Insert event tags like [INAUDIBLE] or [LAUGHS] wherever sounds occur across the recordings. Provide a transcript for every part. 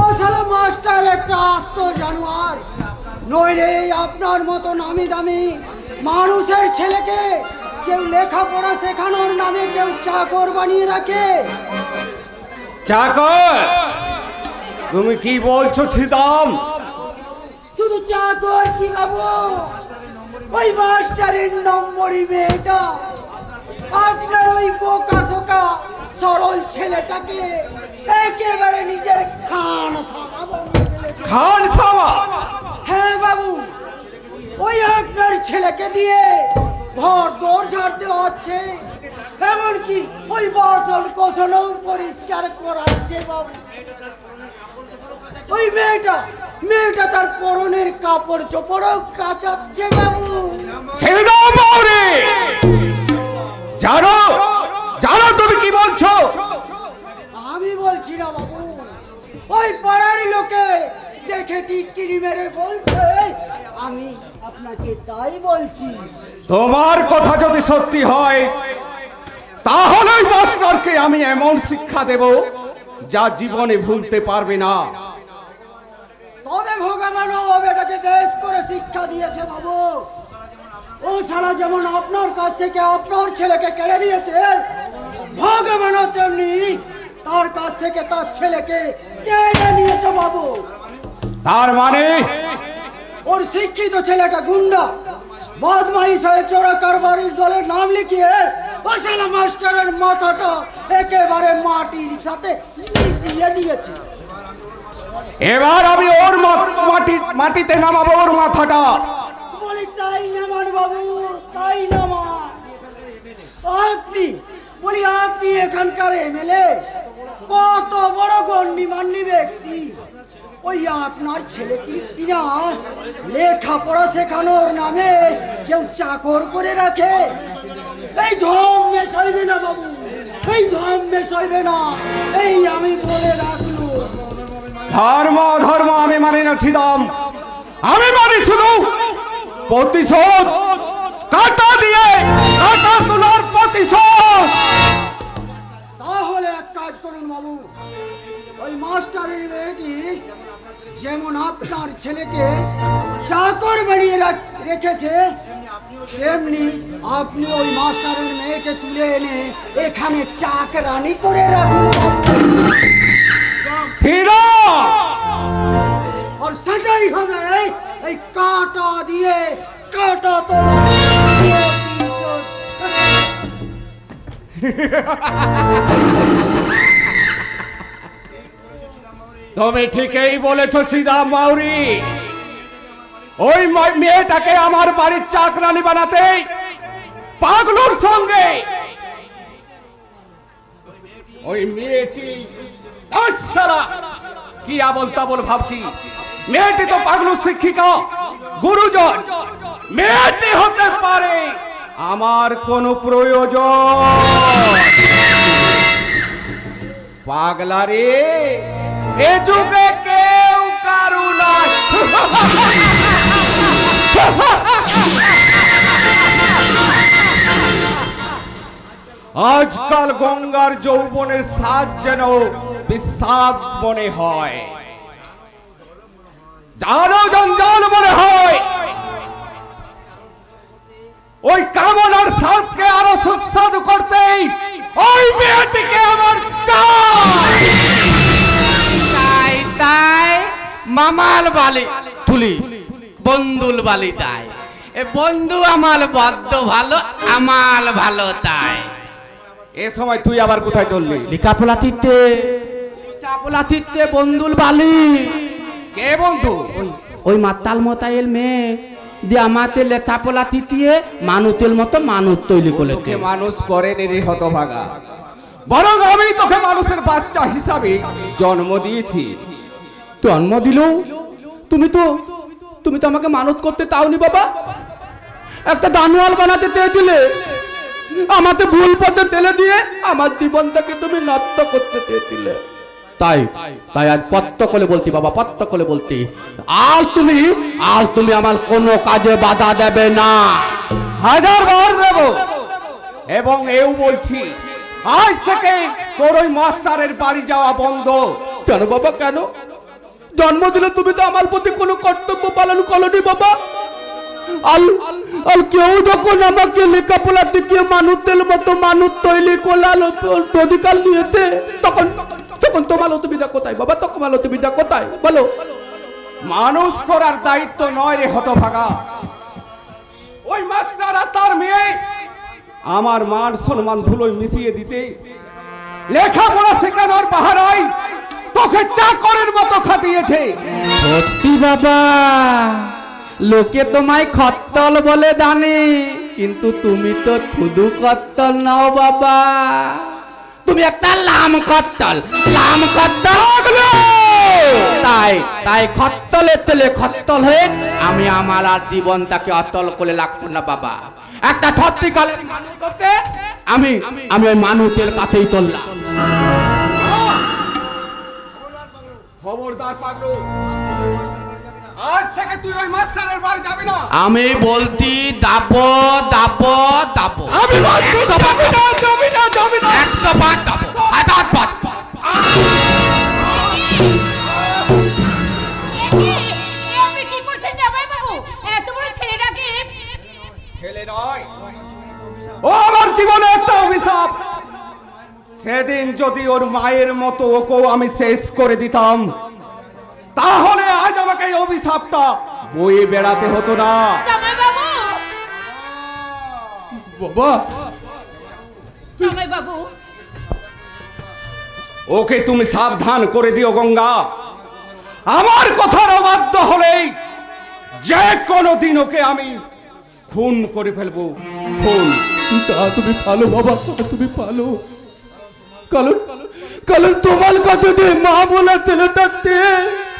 ও শালা মাস্টার একটা আস্ত জানোয়ার। নইলে আপনার মতো নামি দামি মানুষের ছেলেকে কেউ লেখাপড়া শেখানোর নামে কেউ চাকর বানিয়ে রাখে। চাকর? তুমি কি বলছো ছিদাম? শুধু চাকর কি বাবু ওই মাস্টারের নম্বরই মেয়েটা। আপনার ওই বোকা শোকা সরল ছেলেটাকে একেবারে নিজের খান। খান সামা হ্যাঁ বাবু ওই আপনার ছেলেকে দিয়ে ঘর দৌড় ঝাড়তে হচ্ছে। এমনকি ওই বাসন কোসনও পরিষ্কার করাচ্ছে বাবু। ওই মেয়েটা মেয়েটা তার পরনের কাপড় চোপড়ও কাচাচ্ছে বাবু। জানো জানো তুমি কি বলছো? আমি বলছি না বাবু। ওই পাড়ার লোকে দেখে টিটকিরি মেরে বলছে। আমি আপনাকে তাই বলছি। তোমার কথা যদি সত্যি হয় তাহলে মাস্টারকে আমি এমন শিক্ষা দেব যা জীবনে ভুলতে পারবে না। তবে ভগবানও ও বেটাকে বেশ করে শিক্ষা দিয়েছে বাবু। ও সারা যেমন আপনার কাছ থেকে আপনার ছেলেকে কেড়ে নিয়েছে ভগবানও তেমনি তার কাছ থেকে তার ছেলেকে কেড়ে নিয়েছে বাবু। তার মানে? ওর শিক্ষিত ছেলেটা গুন্ডা বদমাইশ হয়ে চোরা কারবারির দলের নাম লিখিয়ে ও শালা মাস্টারের মাথাটা একেবারে মাটির সাথে মিশিয়ে দিয়েছে। এবার আমি ওর মাটি মাটিতে নামাবো ওর মাথাটা। তাই নামান বাবু তাই নামান আপনি, বলি আপনি এখানকার এমএলএ, কত বড় গণ্যমান্য ব্যক্তি। ওই আপনার ছেলে কি না লেখাপড়া শেখানোর নামে কেউ চাকর করে রাখে? এই ধম মেশাইবে না বাবু, এই ধম মেশাইবে না। এই আমি বলে রাখলু। ধর্ম ধর্ম, আমি মানি না ছিদাম। আমি মানি শুধু প্রতিশোধ কাটা দিয়ে কাটা তোলার প্রতিশোধ। তাহলে এক কাজ করুন বাবু। ওই মাস্টারের মেয়েটি যেমন আপনার ছেলেকে চাকর বানিয়ে রাখ- রেখেছে তেমনি আপনি ওই মাস্টারের মেয়েকে তুলে এনে এখানে চাকরানি করে রাখুন। আর সেটাই হবে এই কাটা দিয়ে, কাটা তো [LAUGHS] তুমি ঠিকই বলেছ শ্রীরাম মাউরি। ওই মেয়েটাকে আমার বাড়ির চাকরানি বানাতে পাগলুর সঙ্গে ওই মেয়েটি কি আবল তাবল ভাবছি? মেয়েটি তো পাগলুর শিক্ষিকা। গুরুজন, মেয়েটি হতে পারে আমার কোনো প্রয়োজন। পাগলা রে এ যুগে কেউ কারু আজকাল গঙ্গার যৌবনের সাজ যেন বিস্বাদ মনে হয়। জানো জঞ্জাল মনে হয়। ওই কামনার সাজকে আরও সুস্বাদু করতেই ওই মেয়েটিকে আমার চাই। তাই তাই মামাল বালি তুলি বন্ধুল বালি তাই। এ বন্ধু আমাল বদ্ধ ভালো আমাল ভালো তাই। এ সময় তুই আবার কোথায় চললি? লিকাপলা তিতে লিকাপলা তিতে বন্ধুল বালি। কে বন্ধু? ওই মাতাল মতাইল মেয়ে দিয়ে আমাতে লেখাপলা তিতিয়ে মানুতেল মতো মানুষ তৈরি করে তোকে মানুষ করে রে হতভাগা। বরং আমি তোকে মানুষের বাচ্চা হিসাবে জন্ম দিয়েছি। জন্ম দিল তুমি তো তুমি তো আমাকে মানত করতে তাওনি বাবা। একটা দানোয়াল বানাতে চেয়েছিলে। আমাকে ভুল পথে তেলে দিয়ে আমার জীবনটাকে তুমি নষ্ট করতে চেয়েছিলে। তাই তাই আজ পত্ত করে বলতি বাবা পত্ত করে বলতি। আর তুমি আর তুমি আমার কোনো কাজে বাধা দেবে না। হাজার বার দেব। এবং এও বলছি আজ থেকে তোর ওই মাস্টারের বাড়ি যাওয়া বন্ধ। কেন বাবা কেন? জন্ম দিলে তুমি তো আমার প্রতি কোনো কর্তব্য পালন করনি বাবা। আল আল কেউ যখন আমাকে লেখাপড়া থেকে মানুষের মতো মানুষ তৈরি করলাল অধিকার নিয়েতে তখন তখন তোমার অসুবিধা কোথায়? বাবা তখন আমার অসুবিধা কোথায়? বলো। মানুষ করার দায়িত্ব নয় রে হতভাগা। ওই মাস্টার আর তার মেয়ে আমার মান সম্মান ধুলোয় মিশিয়ে দিতে। লেখাপড়া শেখানোর বাহারাই তোকে চাকরের মতো খাটিয়েছে। সত্যি বাবা লোকে তোমায় খত্তল বলে জানে কিন্তু তুমি তো থুদু কত্তল নাও বাবা। তুমি একটা লাম কত্তল লাম কত্তল তাই তাই খত্তলের তেলে খত্তল হয়ে আমি আমার আর জীবনটাকে অতল করে লাগতো না বাবা। একটা ছত্রি কালে মানুষ করতে আমি আমি ওই মানুষের কাছেই চললাম। খবরদার পাগলু আজ থেকে তুই ওই মাস্টারের বাড়ি যাবি না। আমি বলতি দাবো দাবো দাবো। আমি বলছি একটা সেদিন যদি ওর মায়ের মতো ওকেও আমি শেষ করে দিতাম তাহলে আজ আমাকে এই অভিশাপটা বয়ে বেড়াতে হতো না। বাবা! বাবু! ওকে তুমি সাবধান করে দিও গঙ্গা। আমার কথার অবাধ্য হলেই যে কোনো দিন ওকে আমি খুন করে ফেলব। খুন। তা তুমি ভালো বাবা, তুমি ভালো। কারণ কারণ তোমার কথা দিয়ে মা বলা ছেলেটাতে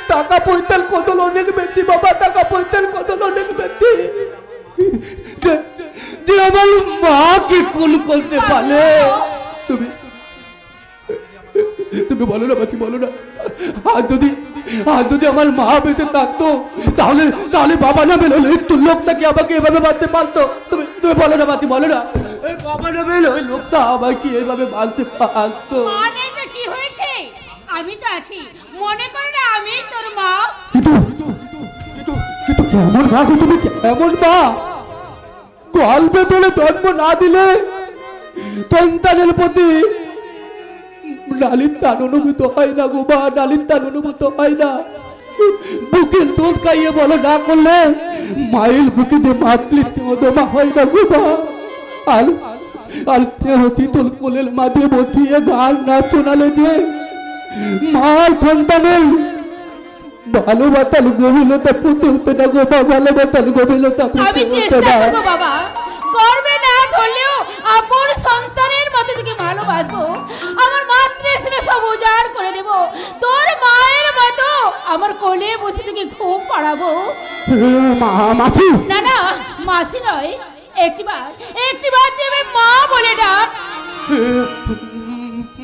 টাকা পয়সার কদল অনেক ব্যক্তি বাবা, টাকা পয়সার কদল অনেক ব্যক্তি যে- আমার আমার মাকে কুল করতে পারে? তুমি তুমি বলো না বাতি বলো না। আর যদি আর যদি আমার মা বেঁচে থাকতো তাহলে তাহলে বাবা না বেরোলে তোর লোকটাকে আমাকে এভাবে মারতে পারতো? তুমি তুমি বলো না বাতি বলো না। বাবা না বেরোলে ওই লোকটা আমাকে এভাবে মারতে পারতো। মা নেই তো কি হয়েছে? আমি তো আছি। মনে করে না আমি তোর মা। কিন্তু কিন্তু কিন্তু কেমন মা গো তুমি কেমন মা? গল্পে তোলে জন্ম না দিলে সন্তানের প্রতি নালির টান অনুভূত হয় না গো মা টান অনুভূত হয় না। বুকের দুধ খাইয়ে বলো না করলে মায়ের বুকে দিয়ে দমা হয় না গো মা। আল তোর কোলের মাঝে বসিয়ে গান না শোনালে যে মার সন্তানের ভালোবাসার গভীরতা পুঁতে না গো ভালোবাসার গভীরতা পুঁতে না। করব বাবা গর্বে না ধরলেও আপন সন্তানের মতো তোকে ভালোবাসবো আমার মাতৃস্নেহ সব উজাড় করে দেব তোর মায়ের মতো আমার কোলে বসে তোকে ঘুম পাড়াবো। মাছি না না মাসি নয় একটিবার একটিবার তুই আমি মা বলে ডাক।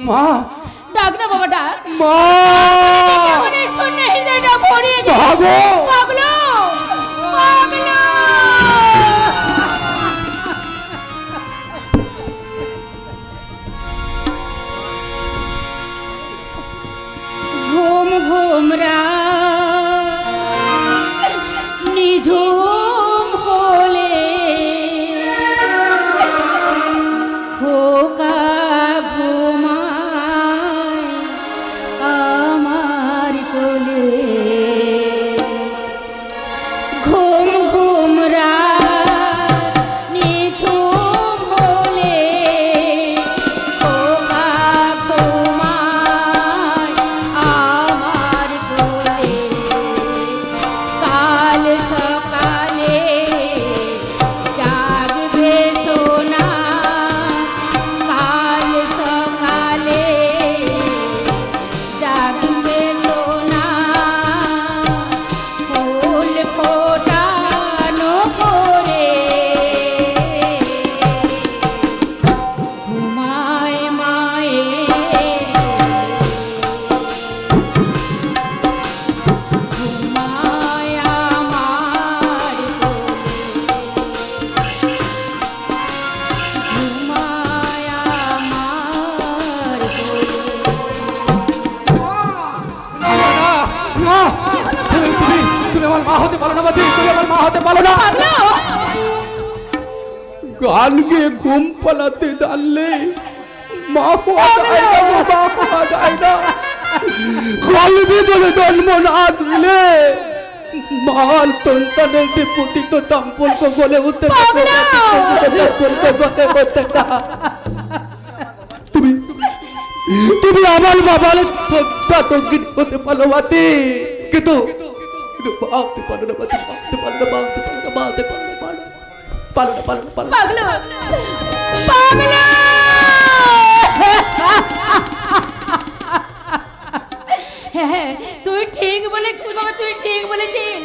মা। ডাক না বাবা ডাক। মা। কেমন এই শূন্য হৃদয়টা ভরিয়ে দে পাগল। পাগলো। ঘুম ঘুম রাত ঘুম পালাতে জানলে মা হওয়া যায় না মা হওয়া যায় না। কল ভিতরে জন্ম না দিলে মাল সন্তানের যে পুটিত সম্পর্ক গলে উঠতে সম্পর্ক গলে উঠতে না। তুমি তুমি আমার বাবার শ্রদ্ধা তঙ্গিন হতে পারো কিন্তু কিন্তু পারো না বাতি ভাবতে পারো না ভাবতে পারো না ভাবতে পারো না। পারো না পারো না পারো না পারো না পাগলো পাগলো হ্যাঁ, হ্যাঁ, তুই ঠিক বলেছিস বাবা তুই ঠিক বলেছিস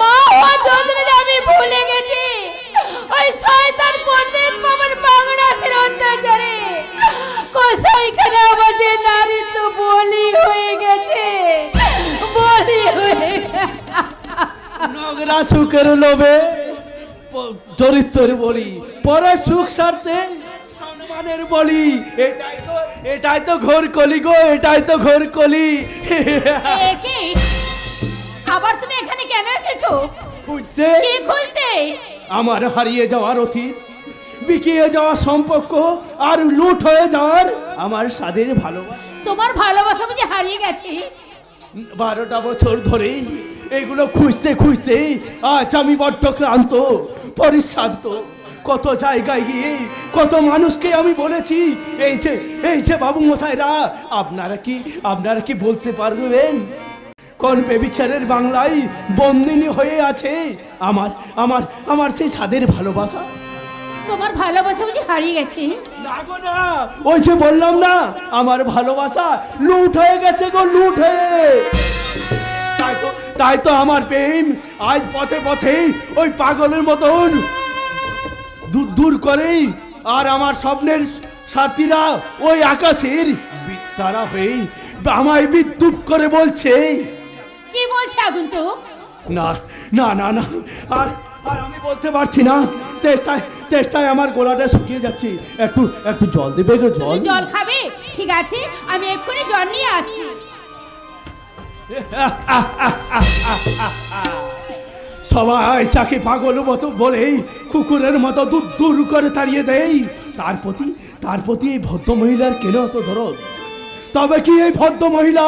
মা হওয়া যন্ত্রণা আমি ভুলে গেছি ওই শয়তান পতিত বাবার বাংলাদেশের অত্যাচারে কোসাইখানে আমাদের নারী তো বলি হয়ে গেছে বলি হয়ে গেছে নগরা সুখের লোভে প- চরিত্রের বলি পরে সুখ সারতে সম্মানের বলি। এটাই তো এটাই তো ঘোর কলি গো এটাই তো ঘোর কলি। আবার তুমি এখানে কেন এসেছ? খুঁজতে? কি খুঁজতে? আমার হারিয়ে যাওয়ার অতীত বিকিয়ে যাওয়া সম্পর্ক আর লুট হয়ে যাওয়ার আমার স্বাদের ভালোবাসা। তোমার ভালোবাসা বুঝি হারিয়ে গেছে? বারোটা বছর ধরে এগুলো খুঁজতে খুঁজতে আজ আমি বড্ড ক্লান্ত পরিশ্রান্ত। কত জায়গায় গিয়ে কত মানুষকে আমি বলেছি এই যে এই যে বাবু মশাইরা আপনারা কি আপনারা কি বলতে পারবেন? কোন বেবিচারের বাংলায় বন্দিনী হয়ে আছে আমার আমার আমার সেই স্বাদের ভালোবাসা? তোমার ভালোবাসা বুঝি হারিয়ে গেছে? না গো না ওই যে বললাম না আমার ভালোবাসা লুট হয়ে গেছে গো লুট হয়ে। তাই তো তাই তো আমার প্রেম। আজ পথে পথে ওই পাগলের মতন দূর দূর করে আর আমার স্বপ্নের সাথীরা ওই আকাশের তারা হয়ে আমায় বিদ্যুৎ করে বলছে। কি বলছে আগুন তো না না না না আর আর আমি বলতে পারছি না। তেষ্টায় তেষ্টায় আমার গোলাটা শুকিয়ে যাচ্ছে। একটু একটু জল দেবে গো জল জল খাবে? ঠিক আছে আমি এক্ষুনি জল নিয়ে আসছি। সবাই চাকে পাগল মতো বলেই কুকুরের মতো দূর দূর করে তাড়িয়ে দেই তার প্রতি তার প্রতি এই ভদ্র মহিলার কেন অত ধরত তবে কি এই ভদ্র মহিলা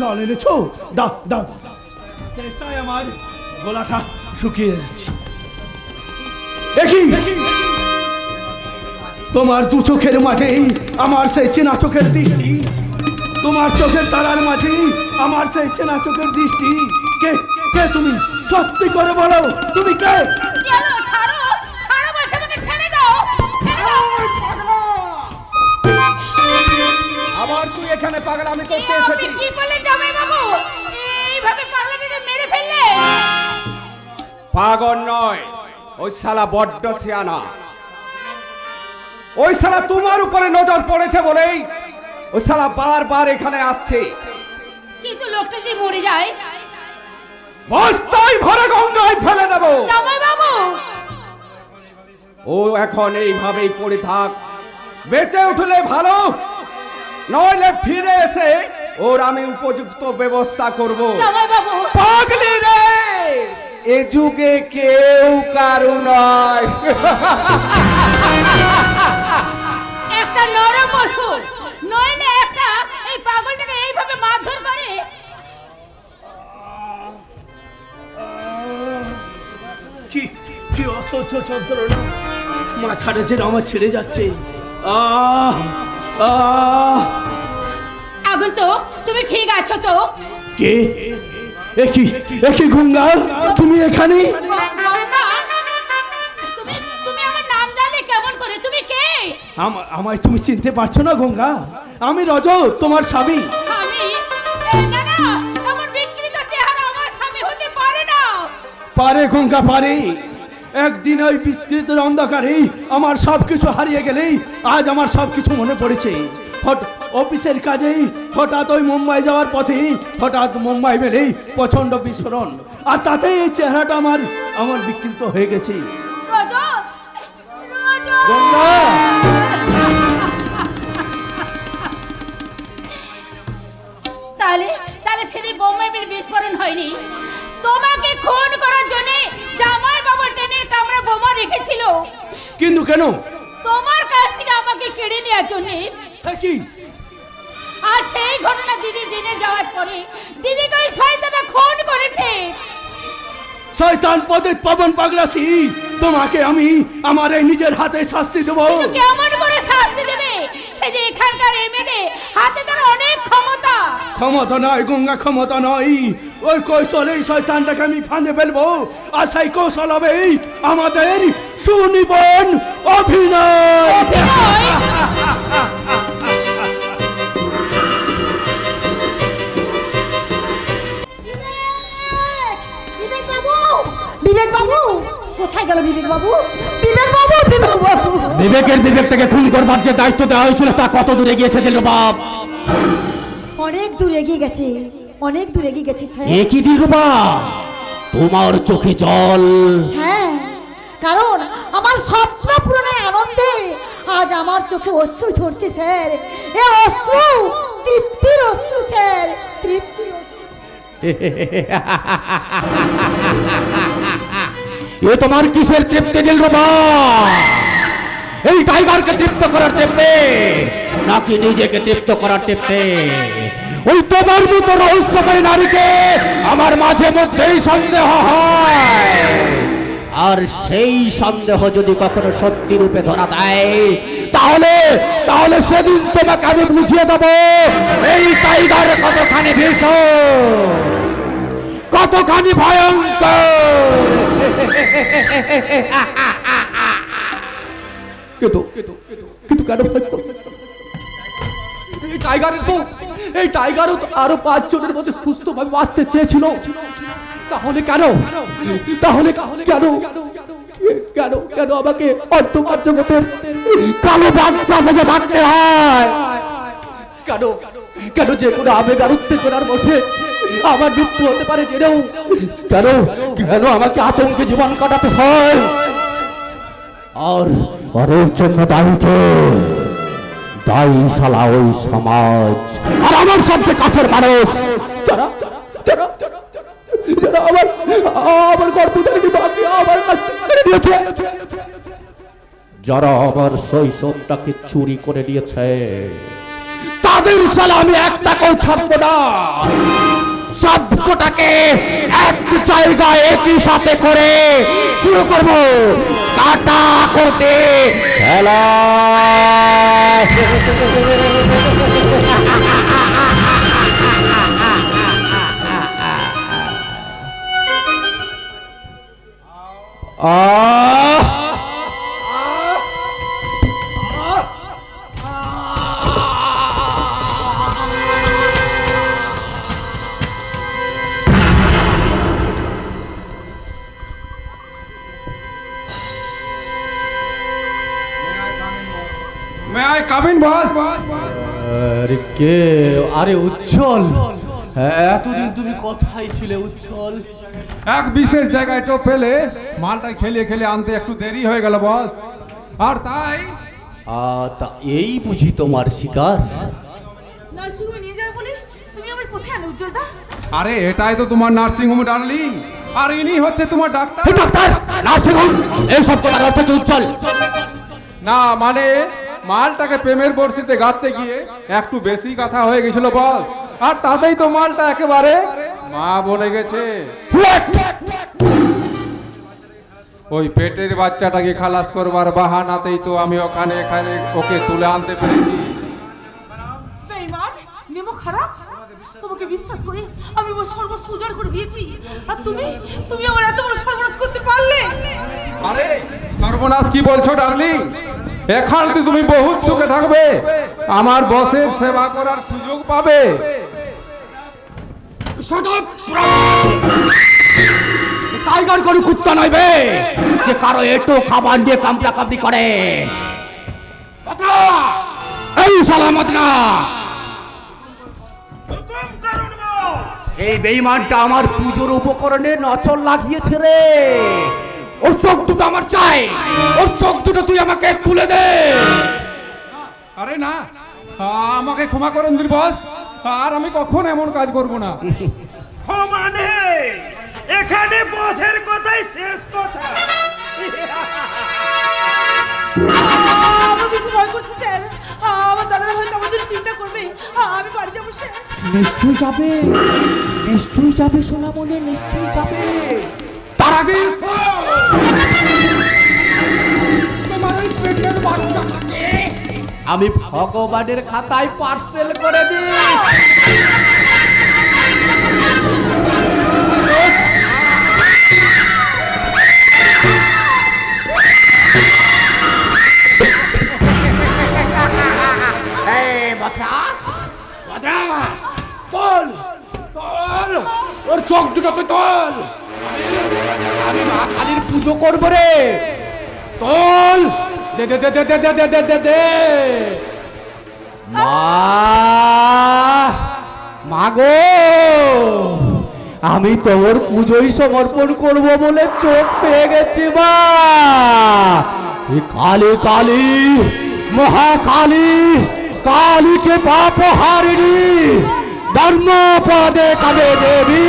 জল। এনেছো? দাও দাও। চেষ্টায় আমার গলাটা শুকিয়ে যাচ্ছে। দেখি তোমার দু চোখের মাঝে আমার সেই চেনা চোখের দৃষ্টি। তোমার চোখের তারার মাঝে আমার সেই চেনা চোখের দৃষ্টি। কে কে তুমি? সত্যি করে বলো তুমি কে? আবার তুই এখানে পাগলামি কি করতে এসেছিস? কি করলেন জামাই বাবু? এইভাবে পাগলাটিকে মেরে ফেললে? পাগল নয় ওই শালা বড্ড সিয়ানা। ওই শালা তোমার উপরে নজর পড়েছে বলেই ওই শালা বারবার এখানে আসছে। কিন্তু লোকটা যদি মরে যায়? বস্তায় ভরে গঙ্গায় ফেলে দেব। জামাই বাবু! ও এখন এইভাবেই পড়ে থাক। বেঁচে উঠলে ভালো নইলে ফিরে এসে ওর আমি উপযুক্ত ব্যবস্থা করব। জামাই বাবু! পাগলি রে! এ যুগে কেউ কারু নয়। একটা নরম একটা এই পাগলটাকে এইভাবে মারধর করে? কি কি অসহ্য যন্ত্রণা। মাথাটা যেন আমার ছেড়ে যাচ্ছে। আগুন তো তুমি ঠিক আছো তো? কে? একই একই গঙ্গা তুমি এখানে? তুমি তুমি আমার নাম জানলে কেমন করে? তুমি কে? আমা- আমায় তুমি চিনতে পারছ না গঙ্গা? আমি রজ তোমার স্বামী। পারে না। পারে গঙ্গা পারে। একদিন ওই বিস্তৃত অন্ধকারে আমার সব কিছু হারিয়ে গেলেই আজ আমার সব কিছু মনে পড়েছে। অফিসের কাজেই হঠাৎ ওই মুম্বাই যাওয়ার পথে হঠাৎ মুম্বাই মেলেই প্রচণ্ড বিস্ফোরণ। আর তাতে এই চেহারাটা আমার আমার বিকৃত হয়ে গেছে। রজত রজত গঙ্গা! তাহলে তাহলে বোমায় বিস্ফোরণ হয়নি। তোমাকে খুন করার জন্য জামাই বাবা ট্রেনের কামরা বোমা রেখেছিল। কিন্তু কেন? তোমার কাছ থেকে আমাকে কেড়ে নেওয়ার জন্য কি? আর সেই ঘটনা দিদি জেনে যাওয়ার পরে দিদিকে ওই শয়তানা খুন করেছে। শয়তান পদে পবন পাগলাসি। তোমাকে আমি আমার এই নিজের হাতে শাস্তি দেবো। কেমন করে শাস্তি দেবে? সে যে এখানকার এমএলএ হাতে তার অনেক ক্ষমতা। ক্ষমতা নয় গঙ্গা ক্ষমতা নয়। ওই কৌশলে এই শয়তানটাকে আমি ফাঁদে ফেলব। আর সেই কৌশল হবে আমাদের সুনিবন অভিনয়? বিবেক বাবু কোথায় গেল বিবেক বাবু বিবেক বাবু বিবেক বাবু বিবেকের বিবেকটাকে খুন করবার যে দায়িত্ব দেওয়া হয়েছিল তা কত দূরে গিয়েছে দিলবাব অনেক দূর এগিয়ে গেছে অনেক দূর এগিয়ে গেছে স্যার। একই দিলবা তোমার চোখে জল। হ্যাঁ কারণ আমার স্বপ্ন পূরণের আনন্দে আজ আমার চোখে অশ্রু ঝরছে স্যার। এ অশ্রু তৃপ্তির অশ্রু স্যার। অশ্রু। এ তোমার কিসের তৃপ্তি দিলরুবা এই টাইগারকে তৃপ্ত করার তৃপ্তি, নাকি নিজেকে তৃপ্ত করার তৃপ্তি? ওই তোমার মতো রহস্যময় নারীকে আমার মাঝে মধ্যেই সন্দেহ হয়। আর সেই সন্দেহ যদি কখনো সত্যি রূপে ধরা দেয়, তাহলে তাহলে সেদিন তোমাকে আমি বুঝিয়ে দেবো, এই টাইগার কতখানি ভীষণ। কতখানি ভয়ঙ্কর? কিন্তু কিন্তু কেন এই টাইগারের তো, এই টাইগারও তো আরও পাঁচজনের মধ্যে সুস্থ ভাবে বাঁচতে চেয়েছিল। তাহলে কেন? তাহলে কেন? কেন কেন আমাকে অন্ধকার জগতের কালো বাচ্চা সাজে থাকতে হয়? কেন কেন যে কোনো আবেগ আর উত্তেজনার বসে আমার মৃত্যু হতে পারে জেনেও। কেন? কেন আমাকে আতঙ্কে জীবন কাটাতে হয়? আর ওর জন্য দায়ীকে দায়ী শালা ওই সমাজ। আর আমার সবচেয়ে কাছের মানুষ। যারা আমার যারা আমার শৈশবটাকে চুরি করে নিয়েছে। তাদের সালে আমি একটাকেও ছাড়বো না। সবকটাকে এক জায়গায় একই সাথে করে শুরু করব। কাটা করতে খেলা। আই কামিন বস আরে কে? আরে উজ্জ্বল হ্যাঁ, এতদিন তুমি কোথায় ছিলে উজ্জ্বল এক বিশেষ জায়গায় তো পেলে মালটা খেলে খেলে আনতে একটু দেরি হয়ে গেল বস আর তাই আ, তা এই বুঝি তোমার শিকার। নার্সিংহোমে নিয়ে যাবে বলে? তুমি আমার কোথায় আনো উজ্জ্বলদা? আরে এটাই তো তোমার নার্সিং হোম ডার্লিং আর ইনি হচ্ছে তোমার ডাক্তার। ডাক্তার! নার্সিং হোম এইসব তোমার অর্থ কি উজ্জ্বল না মানে মালটাকে প্রেমের বর্ষিতে গাঁথতে গিয়ে একটু বেশি কথা হয়ে গেছিল বস। আর তাতেই তো মালটা একেবারে মা বলে গেছে। ওই পেটের বাচ্চাটাকে খালাস করবার বাহানাতেই তো আমি ওখানে এখানে ওকে তুলে আনতে পেরেছি। খারাপ। তোমাকে বিশ্বাস করে আমি ওর সর্বস্ব উজাড় করে দিয়েছি। আর তুমি তুমি আমার এত বড় সর্বনাশ করতে পারলে? আরে সর্বনাশ কি বলছো ডার্লিং? এখান থেকে তুমি বহুত সুখে থাকবে। আমার বসের সেবা করার সুযোগ পাবে। টাইগার কোনো কুত্তা নইবে যে কারও এটো খাবার দিয়ে কামড়ি করে। এই সালামত না! এই বেইমানটা আমার পুজোর উপকরণে নচল লাগিয়েছে রে। ওর চোখ দুটো আমার চাই। ওর চোখ দুটো তুই আমাকে তুলে দে। আরে না আমাকে ক্ষমা করেন বস। আর আমি কখন এমন কাজ করব না? ক্ষমা নেই এখানে বসের কথাই শেষ কথা। বাড়ি যাব স্যার। নিশ্চয়ই যাবে সোনামণি নিশ্চয়ই যাবে। মারা আমি ভগবানের খাতায় পার্সেল করে দিই। চোখ দুটো তুই তোল। আমি মা কালীর পুজো করব রে। তোল। দে দে দে দে দে দে দে দে দে। দে মা মাগো আমি তোর পুজোই সমর্পণ করব বলে চোখ পেয়ে গেছি মা। কালী কালী, মহাকালী, কালীকে পাপ হারিণী ধর্ম পদে কালে দেবী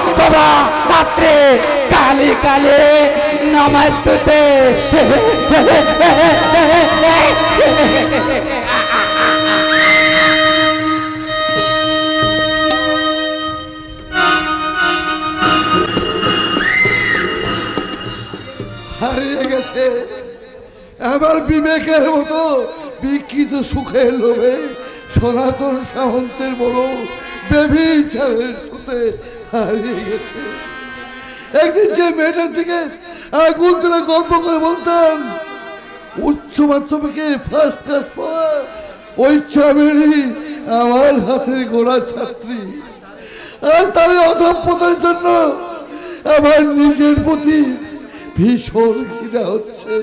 সবা রাত্রে কালী কালে নমস্তুতে হারিয়ে গেছে। আমার বিবেকের মতো বিকৃত সুখের লোভে সনাতন সামন্তের বড় বেবিচারের সুতে একদিন যে মেয়েটার দিকে আগুন তুলে গল্প করে বলতাম, উচ্চ মাধ্যমিকে ফার্স্ট ক্লাস পাওয়া ওই আমার হাতের গোড়া ছাত্রী। আজ তার অধপতার জন্য আমার নিজের প্রতি ভীষণ ঘৃণা হচ্ছে।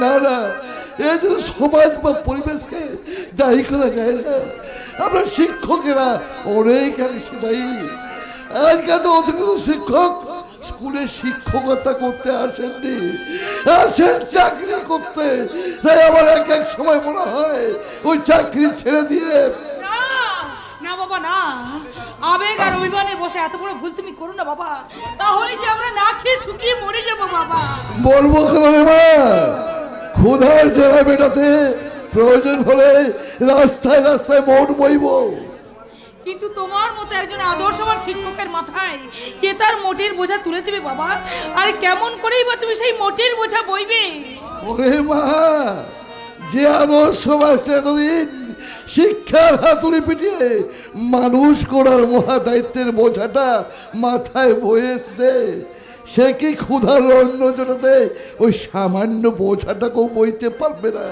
না না, এ যে সমাজ বা পরিবেশকে দায়ী করা যায় না। আমরা শিক্ষকেরা অনেক অংশে দায়ী আজকাল তো শিক্ষক। স্কুলে শিক্ষকতা করতে আসেননি। আসেন চাকরি করতে। তাই আমার এক এক সময় মনে হয় ওই চাকরি ছেড়ে দিয়ে না না বাবা না। আবেগ আর অভিমানে বসে এত বড় ভুল তুমি করো না বাবা। তাহলে যে আমরা না খেয়ে শুকিয়ে মরে যাব বাবা। বলব কেন মা? ক্ষুধার জেলা মেটাতে প্রয়োজন হলে রাস্তায় রাস্তায় মন বইব। কিন্তু তোমার মতো একজন আদর্শবান শিক্ষকের মাথায় কে তার মোটের বোঝা তুলে দেবে বাবা? আর কেমন করেই বা তুমি সেই মোটের বোঝা বইবে? ওরে মা যে আদর্শ মাস্টার এতদিন শিক্ষার হাতুড়ি পিটিয়ে মানুষ করার মহা দায়িত্বের বোঝাটা মাথায় বয়ে এসছে সে কি ক্ষুধার অন্য জনাতে ওই সামান্য বোঝাটাকেও বইতে পারবে না?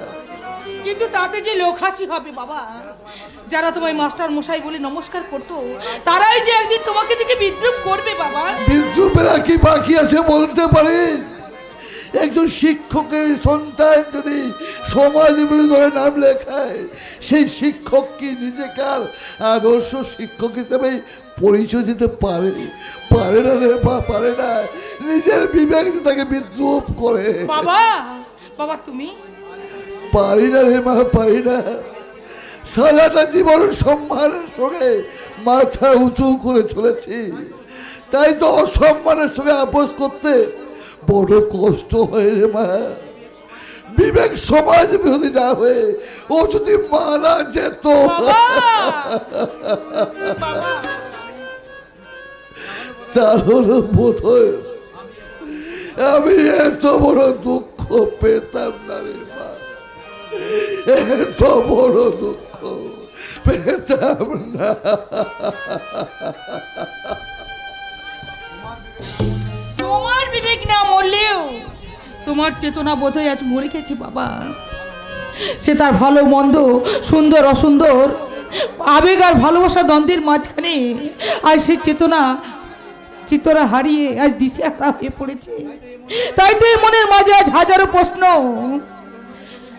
কিন্তু তাতে যে লোক হাসি হবে বাবা যারা তোমায় মাস্টার মশাই বলে নমস্কার করতো তারাই যে একদিন তোমাকে দেখে বিদ্রুপ করবে বাবা। বিদ্রুপের আর কি বাকি আছে বলতে পারি? একজন শিক্ষকের সন্তান যদি সমাজ বিরোধী নাম লেখায় সেই শিক্ষক কি নিজেকে আর আদর্শ শিক্ষক হিসেবে পরিচয় দিতে পারে? পারে না রে বা পারে না। নিজের বিবেক যে তাকে বিদ্রুপ করে। বাবা বাবা তুমি? পারি না রে মা পারি না। সারাটা জীবন সম্মানের সঙ্গে মাথা উঁচু করে চলেছি। তাই তো অসম্মানের সঙ্গে আপোষ করতে বড় কষ্ট হয় রে মা। বিবেক সমাজ বিরোধী না হয়ে ও যদি মারা যেত। তাহলে বোধ হয় আমি এত বড় দুঃখ পেতাম না রে মা। এত বড় দুঃখ। পেতাম না তোমার বিবেক না মরলেও? তোমার চেতনা বোধহয় আজ মরে গেছে, বাবা। সে তার ভালো, মন্দ, সুন্দর, অসুন্দর, আবেগ আর ভালোবাসা দ্বন্দ্বের মাঝখানে আজ সেই চেতনা চিতরা হারিয়ে আজ দিশেহারা হয়ে পড়েছে। তাই তো মনের মাঝে আজ হাজারো প্রশ্ন।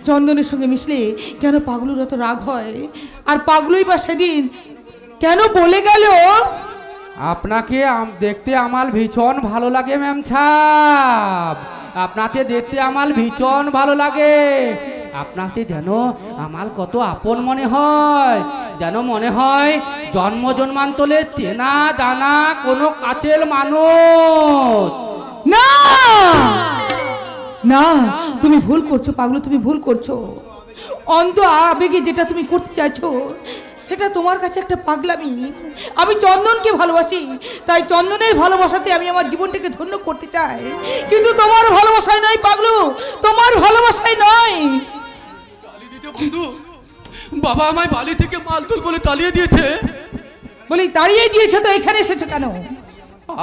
চন্দনের সঙ্গে মিশলে কেন পাগলুর এত রাগ হয়? আর পাগলুই বা সেদিন কেন বলে গেল? আপনাকে দেখতে আমার ভীষণ ভালো লাগে ম্যাম ছাপ আপনাকে দেখতে আমার ভীষণ ভালো লাগে। আপনাকে যেন আমার কত আপন মনে হয় যেন মনে হয় জন্ম জন্মান্তলে তেনা দানা কোনো কাছের মানুষ। না! না তুমি ভুল করছ পাগলু তুমি ভুল করছ। অন্ধ আবেগে যেটা তুমি করতে চাইছো সেটা তোমার কাছে একটা পাগলামি। আমি চন্দনকে ভালোবাসি তাই চন্দনের ভালোবাসাতে আমি আমার জীবনটাকে ধন্য করতে চাই। কিন্তু তোমার ভালোবাসায় নয় পাগলু তোমার ভালোবাসায় নয়। বন্ধু বাবা আমায় বালি থেকে মালতুল করে তালিয়ে দিয়েছে। বলি দাঁড়িয়ে দিয়েছে তো এখানে এসেছ কেন?